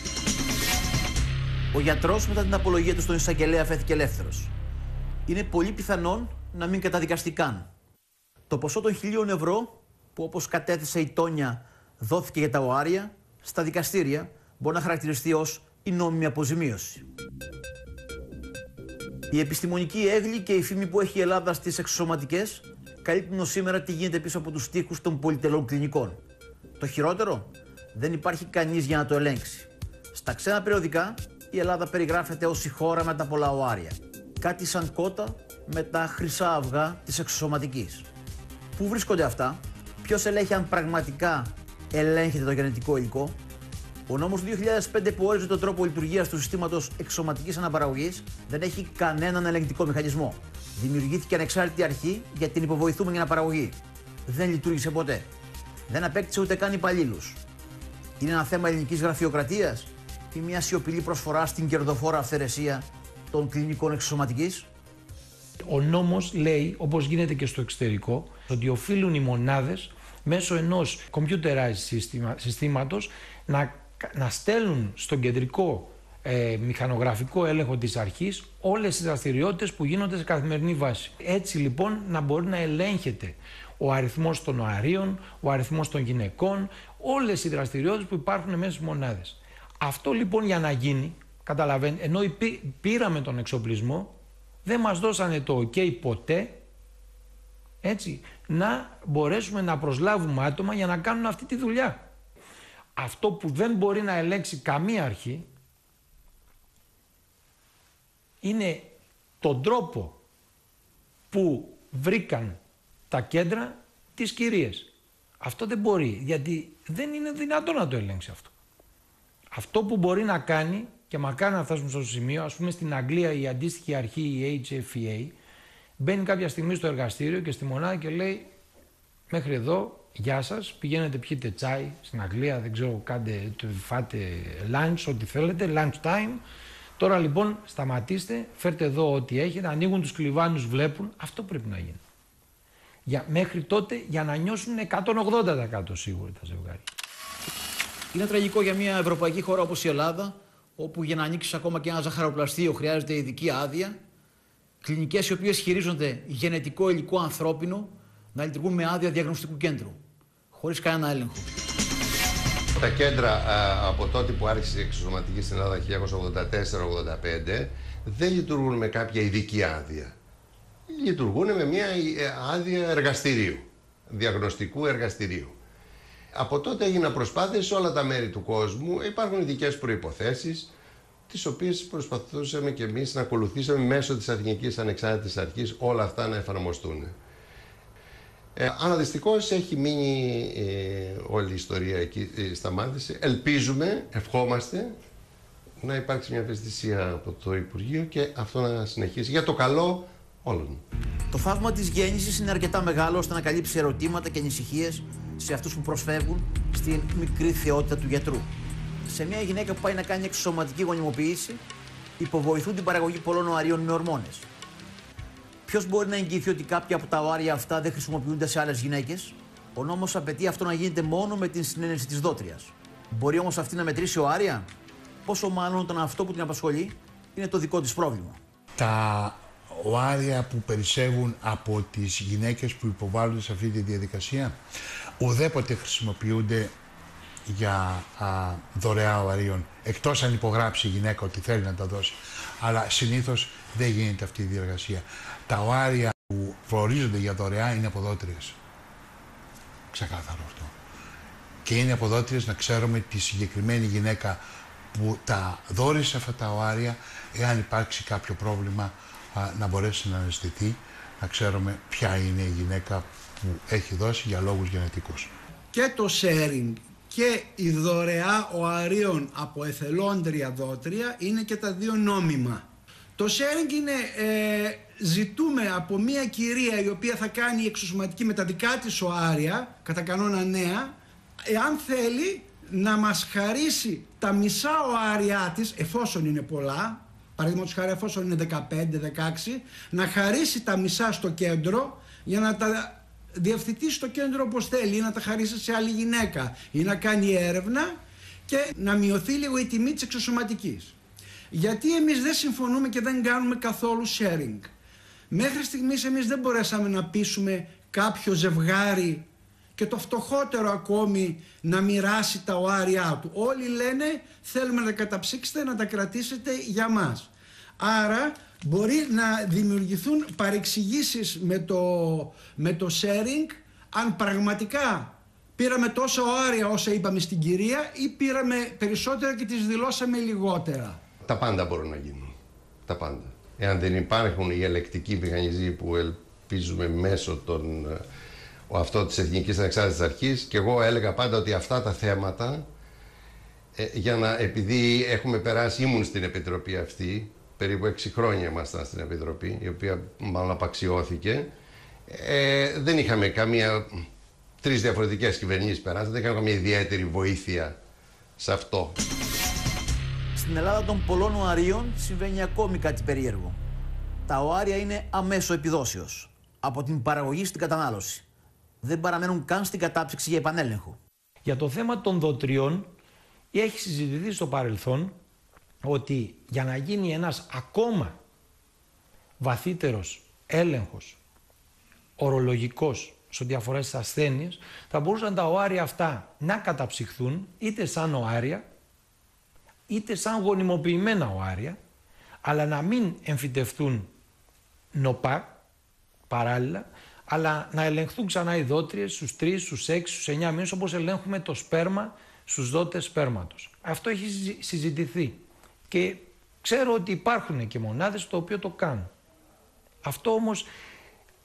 Ο γιατρός μετά την απολογία του στον εισαγγελέα φέθηκε ελεύθερος. Είναι πολύ πιθανόν να μην καταδικαστεί καν. Το ποσό των χιλίων ευρώ, που όπως κατέθεσε η Τόνια δόθηκε για τα οάρια, στα δικαστήρια μπορεί να χαρακτηριστεί ως η νόμιμη αποζημίωση. Η επιστημονική έγκλη και η φήμη που έχει η Ελλάδα στις εξωσωματικές καλύπτουν ως σήμερα τι γίνεται πίσω από τους τοίχου των πολυτελών κλινικών. Το χειρότερο, δεν υπάρχει κανείς για να το ελέγξει. Στα ξένα περιοδικά, η Ελλάδα περιγράφεται ως η χώρα με τα πολλά οάρια. Κάτι σαν κότα με τα χρυσά αυγά της εξωσωματικής. Πού βρίσκονται αυτά, ποιος ελέγχει αν πραγματικά ελέγχεται το γενετικό υλικό; Ο νόμος του 2005 που όριζε τον τρόπο λειτουργίας του συστήματος εξωματική αναπαραγωγής δεν έχει κανέναν ελεγκτικό μηχανισμό. Δημιουργήθηκε ανεξάρτητη αρχή για την υποβοηθούμενη αναπαραγωγή. Δεν λειτουργήσε ποτέ. Δεν απέκτησε ούτε καν υπαλλήλους. Είναι ένα θέμα ελληνικής γραφειοκρατίας; Ή μια σιωπηλή προσφορά στην κερδοφόρα αυθαιρεσία των κλινικών εξωματική. Ο νόμος λέει, όπως γίνεται και στο εξωτερικό, ότι οφείλουν οι μονάδες μέσω ενός computerized σύστημα, συστήματος να, να στέλνουν στον κεντρικό ε, μηχανογραφικό έλεγχο της αρχής όλες τις δραστηριότητες που γίνονται σε καθημερινή βάση. Έτσι λοιπόν να μπορεί να ελέγχεται ο αριθμός των οαρίων, ο αριθμός των γυναικών, όλες οι δραστηριότητες που υπάρχουν μέσα στις μονάδες. Αυτό λοιπόν για να γίνει, καταλαβαίνετε, ενώ πήραμε τον εξοπλισμό, δεν μας δώσανε το ok ποτέ, έτσι, να μπορέσουμε να προσλάβουμε άτομα για να κάνουν αυτή τη δουλειά. Αυτό που δεν μπορεί να ελέγξει καμία αρχή είναι τον τρόπο που βρήκαν τα κέντρα τις κυρίες. Αυτό δεν μπορεί, γιατί δεν είναι δυνατό να το ελέγξει αυτό. Αυτό που μπορεί να κάνει, και μακάρι να φτάσουμε στο σημείο, ας πούμε στην Αγγλία η αντίστοιχη αρχή, η HFEA, μπαίνει κάποια στιγμή στο εργαστήριο και στη μονάδα και λέει μέχρι εδώ, γεια σας, πηγαίνετε πιείτε τσάι στην Αγγλία, δεν ξέρω, κάντε, φάτε lunch, ό,τι θέλετε, lunch time. Τώρα λοιπόν σταματήστε, φέρτε εδώ ό,τι έχετε, ανοίγουν τους κλειβάνους, βλέπουν, αυτό πρέπει να γίνει. Για, μέχρι τότε για να νιώσουν 180% σίγουροι τα ζευγάρια. Είναι τραγικό για μια ευρωπαϊκή χώρα όπως η Ελλάδα, όπου για να ανοίξεις ακόμα και ένα ζαχαροπλαστείο χρειάζεται ειδική άδεια, κλινικές οι οποίες χειρίζονται γενετικό υλικό ανθρώπινο να λειτουργούν με άδεια διαγνωστικού κέντρου, χωρίς κανένα έλεγχο. Τα κέντρα α, από τότε που άρχισε η εξωσωματική στην Ελλάδα 1984-85 δεν λειτουργούν με κάποια ειδική άδεια. Λειτουργούν με μια ε, άδεια εργαστηρίου, διαγνωστικού εργαστηρίου. Από τότε έγιναν προσπάθειες σε όλα τα μέρη του κόσμου. Υπάρχουν ειδικές προϋποθέσεις, τις οποίες προσπαθούσαμε και εμείς να ακολουθήσουμε μέσω της Εθνικής Ανεξάρτητης Αρχής όλα αυτά να εφαρμοστούν. Ε, αλλά δυστυχώ έχει μείνει ε, όλη η ιστορία εκεί, ε, σταμάτησε. Ελπίζουμε, ευχόμαστε να υπάρξει μια ευαισθησία από το Υπουργείο και αυτό να συνεχίσει για το καλό όλων. Το θαύμα της γέννησης είναι αρκετά μεγάλο ώστε να καλύψει ερωτήματα και ανησυχίες σε αυτούς που προσφεύγουν στην μικρή θεότητα του γιατρού. Σε μια γυναίκα που πάει να κάνει εξωματική γονιμοποίηση, υποβοηθούν την παραγωγή πολλών οαρίων με ορμόνες. Ποιος μπορεί να εγγυηθεί ότι κάποια από τα οάρια αυτά δεν χρησιμοποιούνται σε άλλες γυναίκες; Ο νόμος απαιτεί αυτό να γίνεται μόνο με την συνένεση της δότριας. Μπορεί όμως αυτή να μετρήσει ο Άρια, πόσο μάλλον όταν αυτό που την απασχολεί είναι το δικό της πρόβλημα. Τα οάρια που περισσεύουν από τις γυναίκες που υποβάλλονται σε αυτή τη διαδικασία ουδέποτε χρησιμοποιούνται για α, δωρεά οαρίων, εκτός αν υπογράψει η γυναίκα ότι θέλει να τα δώσει. Αλλά συνήθως δεν γίνεται αυτή η διεργασία. Τα οάρια που προορίζονται για δωρεά είναι αποδότριες. Ξεκάθαρο αυτό. Και είναι αποδότριες να ξέρουμε τη συγκεκριμένη γυναίκα που τα δόρισε αυτά τα οάρια, εάν υπάρξει κάποιο πρόβλημα να μπορέσει να αναισθηθεί, να ξέρουμε ποια είναι η γυναίκα που έχει δώσει για λόγους γενετικούς. Και το sharing και η δωρεά οαρίων από εθελόντρια δότρια είναι και τα δύο νόμιμα. Το sharing είναι, ε, ζητούμε από μια κυρία η οποία θα κάνει εξωσωματική με τα δικά της οάρια, κατά κανόνα νέα, εάν θέλει να μας χαρίσει τα μισά οάρια της, εφόσον είναι πολλά, παραδείγματος χάρη εφόσον είναι 15-16, να χαρίσει τα μισά στο κέντρο για να τα διευθυντή στο κέντρο όπως θέλει ή να τα χαρίσει σε άλλη γυναίκα ή να κάνει έρευνα και να μειωθεί λίγο η τιμή της εξωσωματικής. Γιατί εμείς δεν συμφωνούμε και δεν κάνουμε καθόλου sharing. Μέχρι στιγμής εμείς δεν μπορέσαμε να πείσουμε κάποιο ζευγάρι και το φτωχότερο ακόμη να μοιράσει τα οάρια του. Όλοι λένε θέλουμε να τα καταψύξετε, να τα κρατήσετε για μας. Άρα μπορεί να δημιουργηθούν παρεξηγήσεις με το, με το sharing αν πραγματικά πήραμε τόσο όρια όσα είπαμε στην κυρία ή πήραμε περισσότερα και τις δηλώσαμε λιγότερα. Τα πάντα μπορούν να γίνουν. Τα πάντα. Εάν δεν υπάρχουν οι ελεκτικοί μηχανισμοί που ελπίζουμε μέσω των ο αυτό της Εθνικής Ανεξάρτητης Αρχής και εγώ έλεγα πάντα ότι αυτά τα θέματα ε, για να, επειδή έχουμε περάσει, ήμουν στην Επιτροπή αυτή περίπου 6 χρόνια ήμασταν στην Επιτροπή, η οποία μάλλον απαξιώθηκε. Ε, δεν είχαμε καμία. Τρεις διαφορετικές κυβερνήσεις περάσαν, δεν είχαμε καμία ιδιαίτερη βοήθεια σε αυτό. Στην Ελλάδα των πολλών οαρίων συμβαίνει ακόμη κάτι περίεργο. Τα οάρια είναι αμέσως επιδόσεως. Από την παραγωγή στην κατανάλωση. Δεν παραμένουν καν στην κατάψυξη για επανέλεγχο. Για το θέμα των δοτριών έχει συζητηθεί στο παρελθόν ότι για να γίνει ένας ακόμα βαθύτερος έλεγχος ορολογικός σε ό,τι αφορά στις ασθένειες, θα μπορούσαν τα οάρια αυτά να καταψυχθούν είτε σαν οάρια, είτε σαν γονιμοποιημένα οάρια, αλλά να μην εμφυτευτούν νοπά παράλληλα, αλλά να ελεγχθούν ξανά οι δότριες στους 3, στους 6, στους 9 μήνες, όπως ελέγχουμε το σπέρμα στους δότες σπέρματος. Αυτό έχει συζητηθεί. Και ξέρω ότι υπάρχουν και μονάδες το οποίο το κάνουν. Αυτό όμως,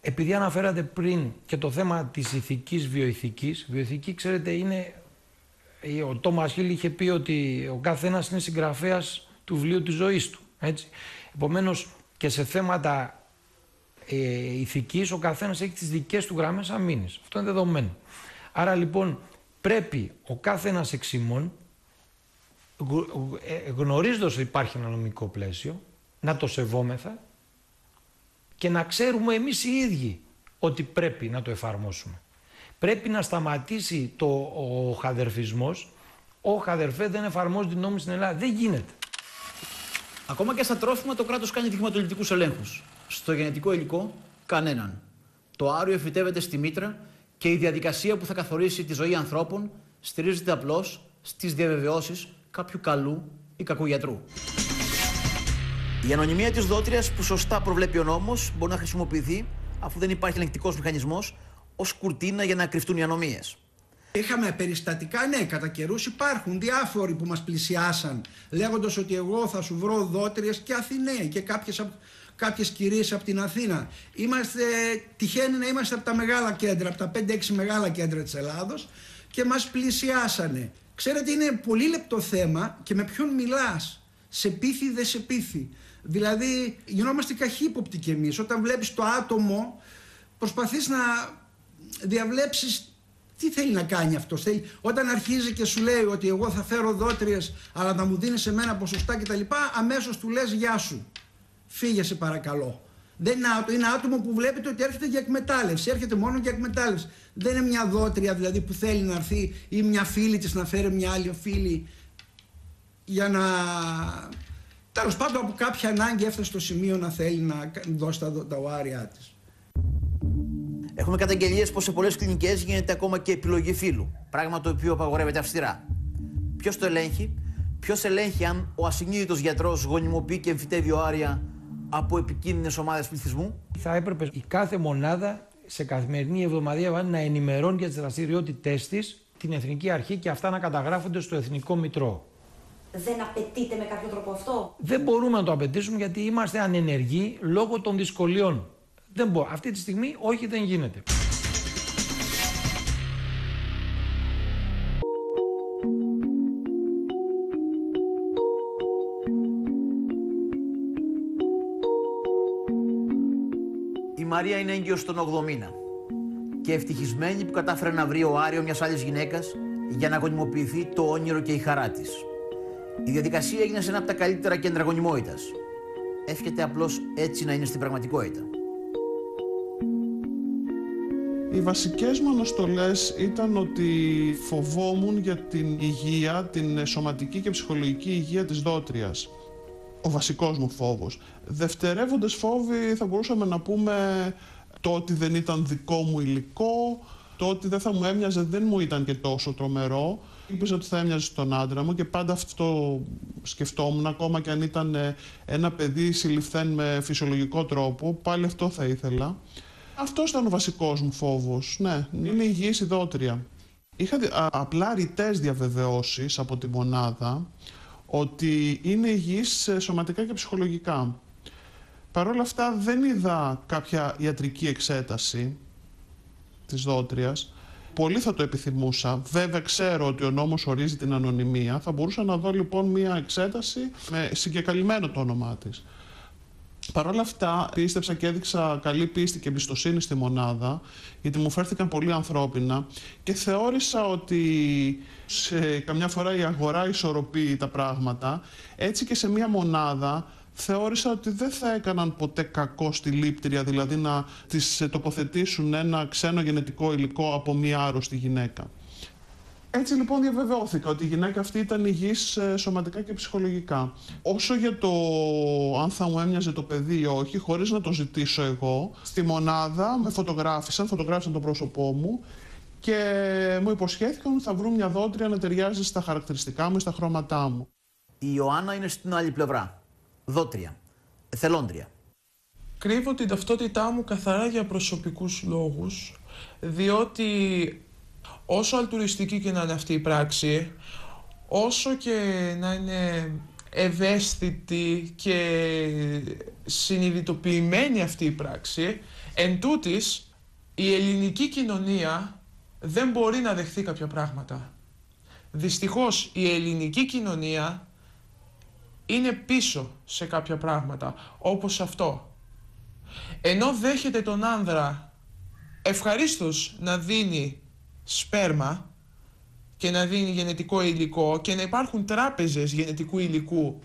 επειδή αναφέρατε πριν και το θέμα της ηθικής βιοηθικής, βιοηθική ξέρετε είναι, ο Τόμας Χίλ είχε πει ότι ο καθένας είναι συγγραφέας του βιβλίου της ζωής του. Έτσι. Επομένως και σε θέματα ε, ηθικής ο καθένας έχει τις δικές του γραμμές αμήνης. Αυτό είναι δεδομένο. Άρα λοιπόν πρέπει ο κάθε ένας εξημών ε, γνωρίζοντας ότι υπάρχει ένα νομικό πλαίσιο, να το σεβόμεθα και να ξέρουμε εμείς οι ίδιοι ότι πρέπει να το εφαρμόσουμε. Πρέπει να σταματήσει το, ο χαδερφισμός. Ο χαδερφέ δεν εφαρμόζει την νόμη στην Ελλάδα. Δεν γίνεται. Ακόμα και στα τρόφιμα το κράτος κάνει δειγματοληπτικούς ελέγχους. Στο γενετικό υλικό κανέναν. Το άριο εφητεύεται στη μήτρα και η διαδικασία που θα καθορίσει τη ζωή ανθρώπων στηρίζεται απλώς στις διαβεβαιώσεις κάποιου καλού ή κακού γιατρού. Η ανωνυμία της δότριας που σωστά προβλέπει ο νόμος μπορεί να χρησιμοποιηθεί αφού δεν υπάρχει ελεγκτικός μηχανισμός ως κουρτίνα για να κρυφτούν οι ανομίες. Είχαμε περιστατικά, ναι, κατά καιρούς υπάρχουν διάφοροι που μας πλησιάσαν λέγοντας ότι εγώ θα σου βρω δότριες και Αθηναίοι και κάποιες κάποιες κυρίες από την Αθήνα. Είμαστε, τυχαίνει να είμαστε από τα μεγάλα κέντρα, από τα 5-6 μεγάλα κέντρα της Ελλάδος και μας πλησιάσανε. Ξέρετε είναι πολύ λεπτό θέμα και με ποιον μιλάς. Σε πείθει δεν σε πείθει. Δηλαδή γινόμαστε καχύποπτοι κι εμείς. Όταν βλέπεις το άτομο προσπαθείς να διαβλέψεις τι θέλει να κάνει αυτός. Θέλει, όταν αρχίζει και σου λέει ότι εγώ θα φέρω δότριες αλλά θα μου δίνεις σε μένα ποσοστά κτλ. Αμέσως του λες γεια σου. Φύγε σε παρακαλώ. Δεν είναι άτομο, είναι άτομο που βλέπετε ότι έρχεται για εκμετάλλευση. Έρχεται μόνο για εκμετάλλευση. Δεν είναι μια δότρια δηλαδή που θέλει να έρθει ή μια φίλη της να φέρει μια άλλη φίλη για να. Τέλος πάντων, από κάποια ανάγκη έφτασε στο σημείο να θέλει να δώσει τα, τα οάρια της. Έχουμε καταγγελίες πως σε πολλές κλινικές γίνεται ακόμα και επιλογή φύλου. Πράγμα το οποίο απαγορεύεται αυστηρά. Ποιος το ελέγχει, ποιος ελέγχει αν ο ασυνείδητος γιατρός γονιμοποιεί και εμφυτεύει οάρια από επικίνδυνες ομάδες πληθυσμού. Θα έπρεπε η κάθε μονάδα σε καθημερινή εβδομαδία να ενημερώνει για τις δραστηριότητές της την Εθνική Αρχή και αυτά να καταγράφονται στο Εθνικό Μητρό. Δεν απαιτείται με κάποιο τρόπο αυτό; Δεν μπορούμε να το απαιτήσουμε γιατί είμαστε ανενεργοί λόγω των δυσκολιών. Δεν μπορώ. Αυτή τη στιγμή όχι δεν γίνεται. Μαρία είναι έγκυος τον 8 μήνα και ευτυχισμένη που κατάφερε να βρει ο Άριο μιας άλλης γυναίκας για να γονιμοποιηθεί το όνειρο και η χαρά της. Η διαδικασία έγινε σε ένα από τα καλύτερα κέντρα γονιμότητας. Εύχεται απλώς έτσι να είναι στην πραγματικότητα. Οι βασικές μου αναστολές ήταν ότι φοβόμουν για την υγεία, την σωματική και ψυχολογική υγεία της δότριας. Ο βασικός μου φόβος. Δευτερεύοντες φόβοι θα μπορούσαμε να πούμε το ότι δεν ήταν δικό μου υλικό, το ότι δεν θα μου έμοιαζε δεν μου ήταν και τόσο τρομερό. Είπε ότι θα έμοιαζε στον άντρα μου και πάντα αυτό σκεφτόμουν, ακόμα και αν ήταν ένα παιδί συλληφθέν με φυσιολογικό τρόπο, πάλι αυτό θα ήθελα. Αυτός ήταν ο βασικός μου φόβος. Ναι, είναι υγιής η δότρια. Είχα α, απλά ρητές διαβεβαιώσεις από τη μονάδα ότι είναι υγιής σωματικά και ψυχολογικά. Παρ' όλα αυτά δεν είδα κάποια ιατρική εξέταση της δότριας. Πολύ θα το επιθυμούσα. Βέβαια ξέρω ότι ο νόμος ορίζει την ανωνυμία. Θα μπορούσα να δω λοιπόν μία εξέταση με συγκεκαλυμμένο το όνομά της. Παρ' όλα αυτά, πίστεψα και έδειξα καλή πίστη και εμπιστοσύνη στη μονάδα, γιατί μου φέρθηκαν πολύ ανθρώπινα και θεώρησα ότι σε καμιά φορά η αγορά ισορροπεί τα πράγματα. Έτσι και σε μια μονάδα θεώρησα ότι δεν θα έκαναν ποτέ κακό στη λήπτρια, δηλαδή να της τοποθετήσουν ένα ξένο γενετικό υλικό από μια άρρωστη γυναίκα. Έτσι λοιπόν διαβεβαιώθηκα ότι η γυναίκα αυτή ήταν υγιής ε, σωματικά και ψυχολογικά. Όσο για το αν θα μου έμοιαζε το παιδί ή όχι, χωρίς να το ζητήσω εγώ, στη μονάδα με φωτογράφησαν, φωτογράφησαν το πρόσωπό μου και μου υποσχέθηκαν ότι θα βρουν μια δότρια να ταιριάζει στα χαρακτηριστικά μου ή στα χρώματά μου. Η Ιωάννα είναι στην άλλη πλευρά. Δότρια. Εθελόντρια. Κρύβω την ταυτότητά μου καθαρά για προσωπικούς λόγους, διότι όσο αλτουριστική και να είναι αυτή η πράξη, όσο και να είναι ευαίσθητη και συνειδητοποιημένη αυτή η πράξη, εν τούτης, η ελληνική κοινωνία δεν μπορεί να δεχθεί κάποια πράγματα. Δυστυχώς η ελληνική κοινωνία είναι πίσω σε κάποια πράγματα, όπως αυτό. Ενώ δέχεται τον άνδρα ευχαρίστως να δίνει σπέρμα και να δίνει γενετικό υλικό και να υπάρχουν τράπεζες γενετικού υλικού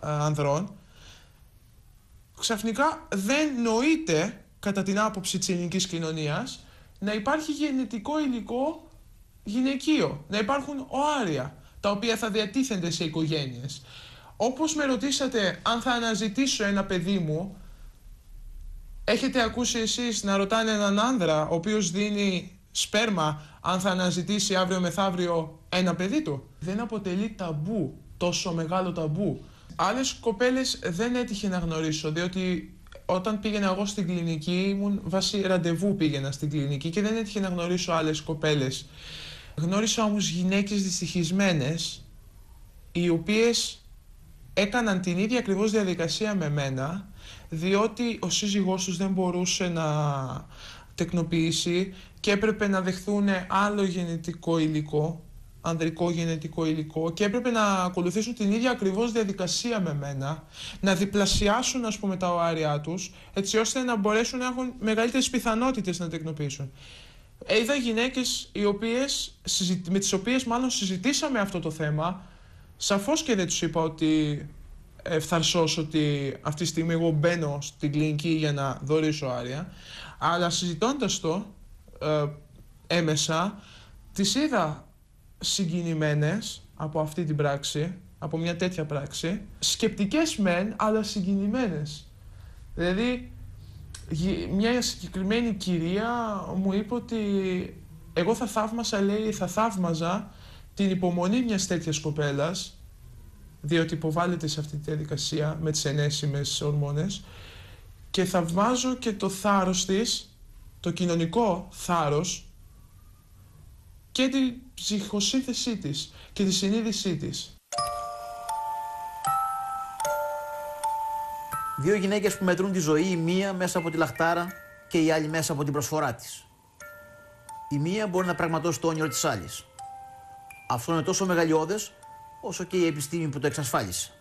ανδρών, ξαφνικά δεν νοείται, κατά την άποψη της ελληνικής κοινωνίας, να υπάρχει γενετικό υλικό γυναικείο, να υπάρχουν οάρια, τα οποία θα διατίθενται σε οικογένειες. Όπως με ρωτήσατε αν θα αναζητήσω ένα παιδί μου, έχετε ακούσει εσείς να ρωτάνε έναν άνδρα ο οποίος δίνει σπέρμα αν θα αναζητήσει αύριο μεθαύριο ένα παιδί του. Δεν αποτελεί ταμπού, τόσο μεγάλο ταμπού. Άλλες κοπέλες δεν έτυχε να γνωρίσω, διότι όταν πήγαινα εγώ στην κλινική, ήμουν βάσει ραντεβού πήγαινα στην κλινική και δεν έτυχε να γνωρίσω άλλες κοπέλες. Γνώρισα όμως γυναίκες δυστυχισμένες, οι οποίες έκαναν την ίδια ακριβώς διαδικασία με μένα, διότι ο σύζυγός τους δεν μπορούσε να τεκνοποιήσει και έπρεπε να δεχθούν άλλο γενετικό υλικό, ανδρικό γενετικό υλικό και έπρεπε να ακολουθήσουν την ίδια ακριβώς διαδικασία με μένα, να διπλασιάσουν ας πούμε τα οάρια τους, έτσι ώστε να μπορέσουν να έχουν μεγαλύτερες πιθανότητες να τεκνοποιήσουν. Είδα γυναίκες οι οποίες, με τις οποίες μάλλον συζητήσαμε αυτό το θέμα, σαφώς και δεν τους είπα ότι ευθαρσός ότι αυτή τη στιγμή εγώ μπαίνω στην κλινική για να δωρήσω άρια, αλλά συζητώντας το ε, έμεσα, τις είδα συγκινημένες από αυτή την πράξη, από μια τέτοια πράξη, σκεπτικές μεν, αλλά συγκινημένες. Δηλαδή, μια συγκεκριμένη κυρία μου είπε ότι εγώ θα θαύμασα, λέει, θα θαύμαζα την υπομονή μιας τέτοιας κοπέλας, διότι υποβάλλεται σε αυτή τη διαδικασία με τις ενέσιμες ορμόνες και θαυμάζω και το θάρρος της, το κοινωνικό θάρρος και την ψυχοσύνθεσή της και τη συνείδησή της. Δύο γυναίκες που μετρούν τη ζωή, η μία μέσα από τη λαχτάρα και η άλλη μέσα από την προσφορά της. Η μία μπορεί να πραγματώσει το όνειρο της άλλης. Αυτό είναι τόσο μεγαλειώδες όσο και η επιστήμη που το εξασφάλισε.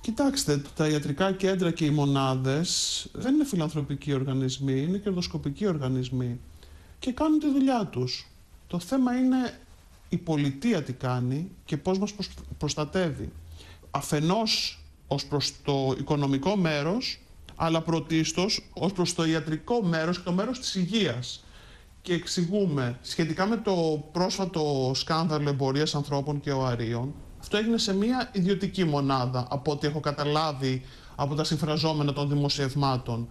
Κοιτάξτε, τα ιατρικά κέντρα και οι μονάδες δεν είναι φιλανθρωπικοί οργανισμοί, είναι κερδοσκοπικοί οργανισμοί και κάνουν τη δουλειά τους. Το θέμα είναι η πολιτεία τι κάνει και πώς μας προστατεύει. Αφενός ως προς το οικονομικό μέρος, αλλά πρωτίστως ως προς το ιατρικό μέρος και το μέρος της υγείας. Και εξηγούμε, σχετικά με το πρόσφατο σκάνδαλο εμπορίας ανθρώπων και οαρίων, αυτό έγινε σε μια ιδιωτική μονάδα, από ό,τι έχω καταλάβει από τα συμφραζόμενα των δημοσιευμάτων.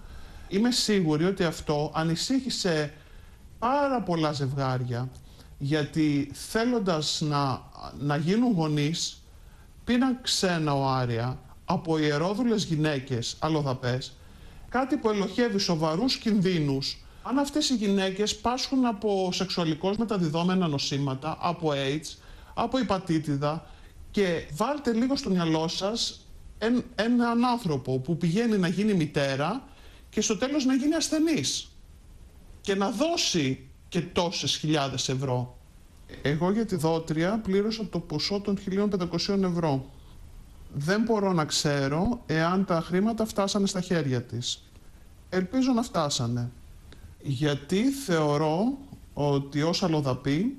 Είμαι σίγουρη ότι αυτό ανησύχησε πάρα πολλά ζευγάρια, γιατί θέλοντας να, να γίνουν γονείς, πήραν ξένα οάρια από ιερόδουλες γυναίκες αλλοδαπές, κάτι που ελοχεύει σοβαρούς κινδύνους αν αυτές οι γυναίκες πάσχουν από σεξουαλικώς μεταδιδόμενα νοσήματα, από AIDS, από υπατήτηδα και βάλτε λίγο στο μυαλό σας έναν άνθρωπο που πηγαίνει να γίνει μητέρα και στο τέλος να γίνει ασθενής και να δώσει και τόσες χιλιάδες ευρώ. Εγώ για τη δότρια πλήρωσα το ποσό των 1.500 ευρώ. Δεν μπορώ να ξέρω εάν τα χρήματα φτάσανε στα χέρια της. Ελπίζω να φτάσανε. Γιατί θεωρώ ότι ως αλλοδαπή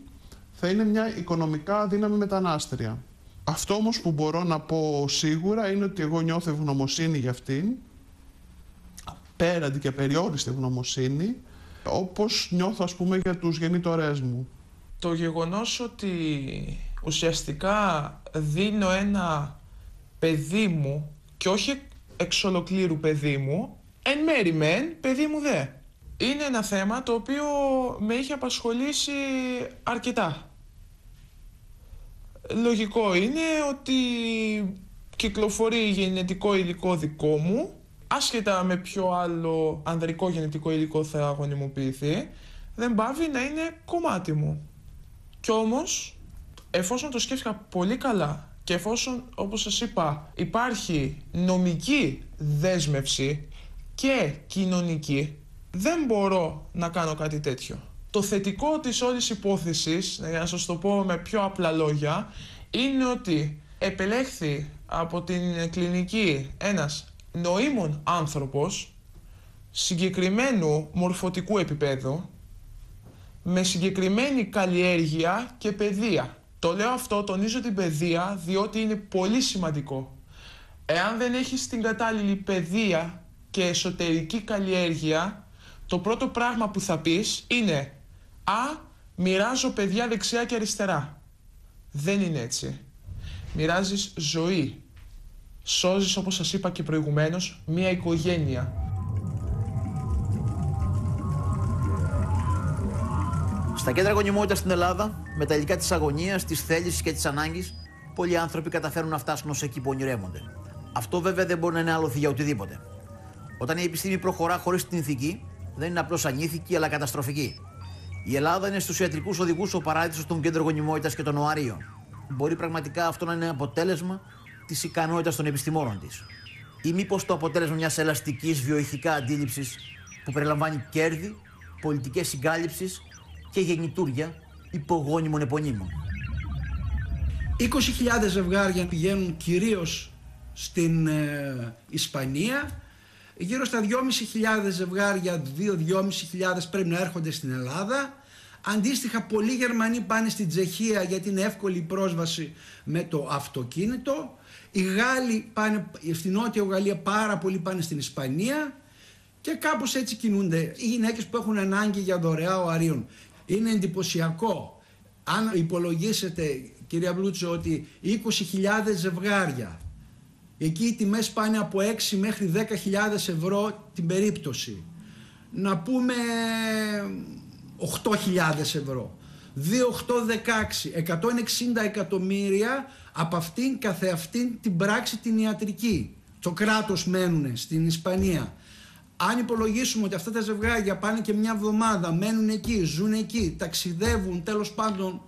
θα είναι μια οικονομικά δύναμη μετανάστρια. Αυτό όμως που μπορώ να πω σίγουρα είναι ότι εγώ νιώθω ευγνωμοσύνη για αυτήν, πέραντη και περιόριστη ευγνωμοσύνη, όπως νιώθω ας πούμε για τους γεννήτωρές μου. Το γεγονός ότι ουσιαστικά δίνω ένα παιδί μου και όχι εξ ολοκλήρου παιδί μου, εν μέρη μεν, παιδί μου δε. Είναι ένα θέμα το οποίο με είχε απασχολήσει αρκετά. Λογικό είναι ότι κυκλοφορεί γενετικό υλικό δικό μου, άσχετα με ποιο άλλο ανδρικό γενετικό υλικό θα αγωνιμοποιηθεί, δεν πάβει να είναι κομμάτι μου. Κι όμως, εφόσον το σκέφτηκα πολύ καλά και εφόσον, όπως σας είπα, υπάρχει νομική δέσμευση και κοινωνική, δεν μπορώ να κάνω κάτι τέτοιο. Το θετικό της όλης υπόθεσης, για να σας το πω με πιο απλά λόγια, είναι ότι επελέχθη από την κλινική ένας νοήμων άνθρωπος συγκεκριμένου μορφωτικού επίπεδου με συγκεκριμένη καλλιέργεια και παιδεία. Το λέω αυτό, τονίζω την παιδεία, διότι είναι πολύ σημαντικό. Εάν δεν έχεις την κατάλληλη παιδεία και εσωτερική καλλιέργεια, το πρώτο πράγμα που θα πεις είναι «Α, μοιράζω παιδιά δεξιά και αριστερά». Δεν είναι έτσι. Μοιράζεις ζωή. Σώζεις, όπως σας είπα και προηγουμένως, μία οικογένεια. Στα κέντρα γονιμότητα στην Ελλάδα, με τα υλικά της αγωνίας, της θέλησης και της ανάγκης, πολλοί άνθρωποι καταφέρουν να φτάσουν ως εκεί που ονειρεύονται. Αυτό βέβαια δεν μπορεί να είναι άλοθη για οτιδήποτε. Όταν η επιστήμη προχωρά χωρίς την ηθική, δεν είναι απλώς ανήθικη αλλά καταστροφική. Η Ελλάδα είναι στους ιατρικούς οδηγούς ο παράδεισος των κέντρων γονιμότητας και των οαρίων. Μπορεί πραγματικά αυτό να είναι αποτέλεσμα της ικανότητας των επιστημόνων της. Ή μήπως το αποτέλεσμα μιας ελαστικής βιοειθικά αντίληψης που περιλαμβάνει κέρδη, πολιτικές συγκάλυψεις και γεννητούρια υπογόνιμων επωνύμων. 20.000 ζευγάρια πηγαίνουν κυρίως στην ε, Ισπανία. Γύρω στα 2.500 ζευγάρια, 2-2.500 πρέπει να έρχονται στην Ελλάδα. Αντίστοιχα, πολλοί Γερμανοί πάνε στην Τσεχία γιατί είναι εύκολη η πρόσβαση με το αυτοκίνητο. Οι Γάλλοι πάνε στην Νότια Γαλλία, πάρα πολλοί πάνε στην Ισπανία και κάπως έτσι κινούνται οι γυναίκες που έχουν ανάγκη για δωρεά οαρίων. Είναι εντυπωσιακό. Αν υπολογίσετε, κυρία Μπλούτσο, ότι 20.000 ζευγάρια, εκεί οι τιμές πάνε από 6 μέχρι 10.000 ευρώ την περίπτωση. Να πούμε 8.000 ευρώ. 2, 8, 16, 160 εκατομμύρια από αυτήν καθεαυτήν την πράξη την ιατρική. Το κράτος μένουν στην Ισπανία. Αν υπολογίσουμε ότι αυτά τα ζευγάρια πάνε και μια εβδομάδα, μένουν εκεί, ζουν εκεί, ταξιδεύουν, τέλος πάντων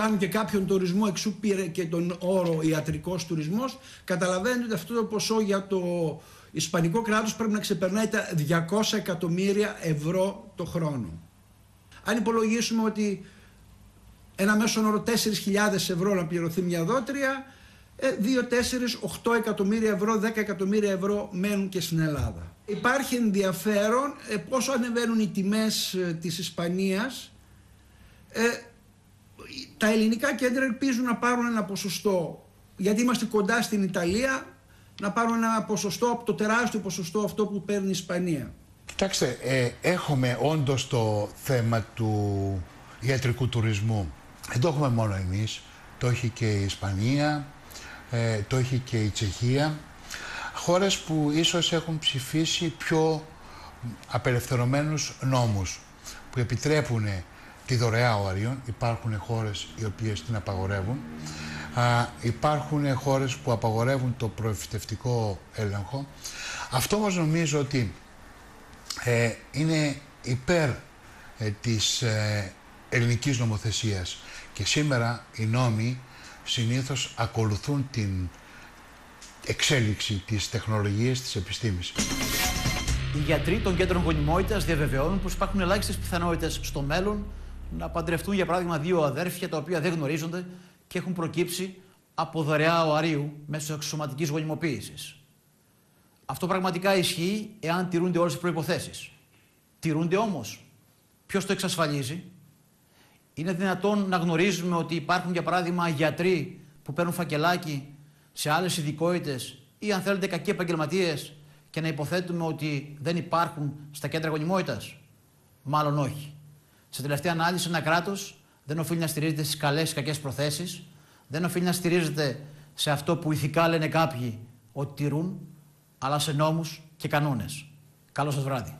κάνουν και κάποιον τουρισμό, εξού πήρε και τον όρο ιατρικός τουρισμός, καταλαβαίνετε ότι αυτό το ποσό για το Ισπανικό κράτος πρέπει να ξεπερνάει τα 200 εκατομμύρια ευρώ το χρόνο. Αν υπολογίσουμε ότι ένα μέσο όρο 4.000 ευρώ να πληρωθεί μια δότρια, 2, 4, 8 εκατομμύρια ευρώ, 10 εκατομμύρια ευρώ μένουν και στην Ελλάδα. Υπάρχει ενδιαφέρον ε, πόσο ανεβαίνουν οι τιμές ε, της Ισπανίας. Ε, τα ελληνικά κέντρα ελπίζουν να πάρουν ένα ποσοστό, γιατί είμαστε κοντά στην Ιταλία, να πάρουν ένα ποσοστό από το τεράστιο ποσοστό αυτό που παίρνει η Ισπανία. Κοιτάξτε, ε, έχουμε όντως το θέμα του ιατρικού τουρισμού. Δεν το έχουμε μόνο εμείς, το έχει και η Ισπανία, ε, το έχει και η Τσεχία. Χώρες που ίσως έχουν ψηφίσει πιο απελευθερωμένους νόμους που επιτρέπουν τη δωρεά οαρίων. Υπάρχουν χώρες οι οποίες την απαγορεύουν. Α, υπάρχουν χώρες που απαγορεύουν το προεφητευτικό έλεγχο. Αυτό όμως νομίζω ότι ε, είναι υπέρ ε, της ε, ελληνικής νομοθεσίας και σήμερα οι νόμοι συνήθως ακολουθούν την εξέλιξη της τεχνολογίας της επιστήμης. Οι γιατροί των κέντρων γονιμότητας διαβεβαιώνουν πως υπάρχουν ελάχιστες πιθανότητες στο μέλλον να παντρευτούν για παράδειγμα δύο αδέρφια τα οποία δεν γνωρίζονται και έχουν προκύψει από δωρεά οαρίου μέσω εξωματικής γονιμοποίησης. Αυτό πραγματικά ισχύει εάν τηρούνται όλες οι προϋποθέσεις. Τηρούνται όμως. Ποιος το εξασφαλίζει; Είναι δυνατόν να γνωρίζουμε ότι υπάρχουν για παράδειγμα γιατροί που παίρνουν φακελάκι σε άλλες ειδικότητες ή αν θέλετε κακοί επαγγελματίες και να υποθέτουμε ότι δεν υπάρχουν στα κέντρα γονιμότητας; Μάλλον όχι. Σε τελευταία ανάλυση ένα κράτος δεν οφείλει να στηρίζεται στις καλές ή κακές προθέσεις, δεν οφείλει να στηρίζεται σε αυτό που ηθικά λένε κάποιοι ότι τηρούν, αλλά σε νόμους και κανόνες. Καλό σας βράδυ.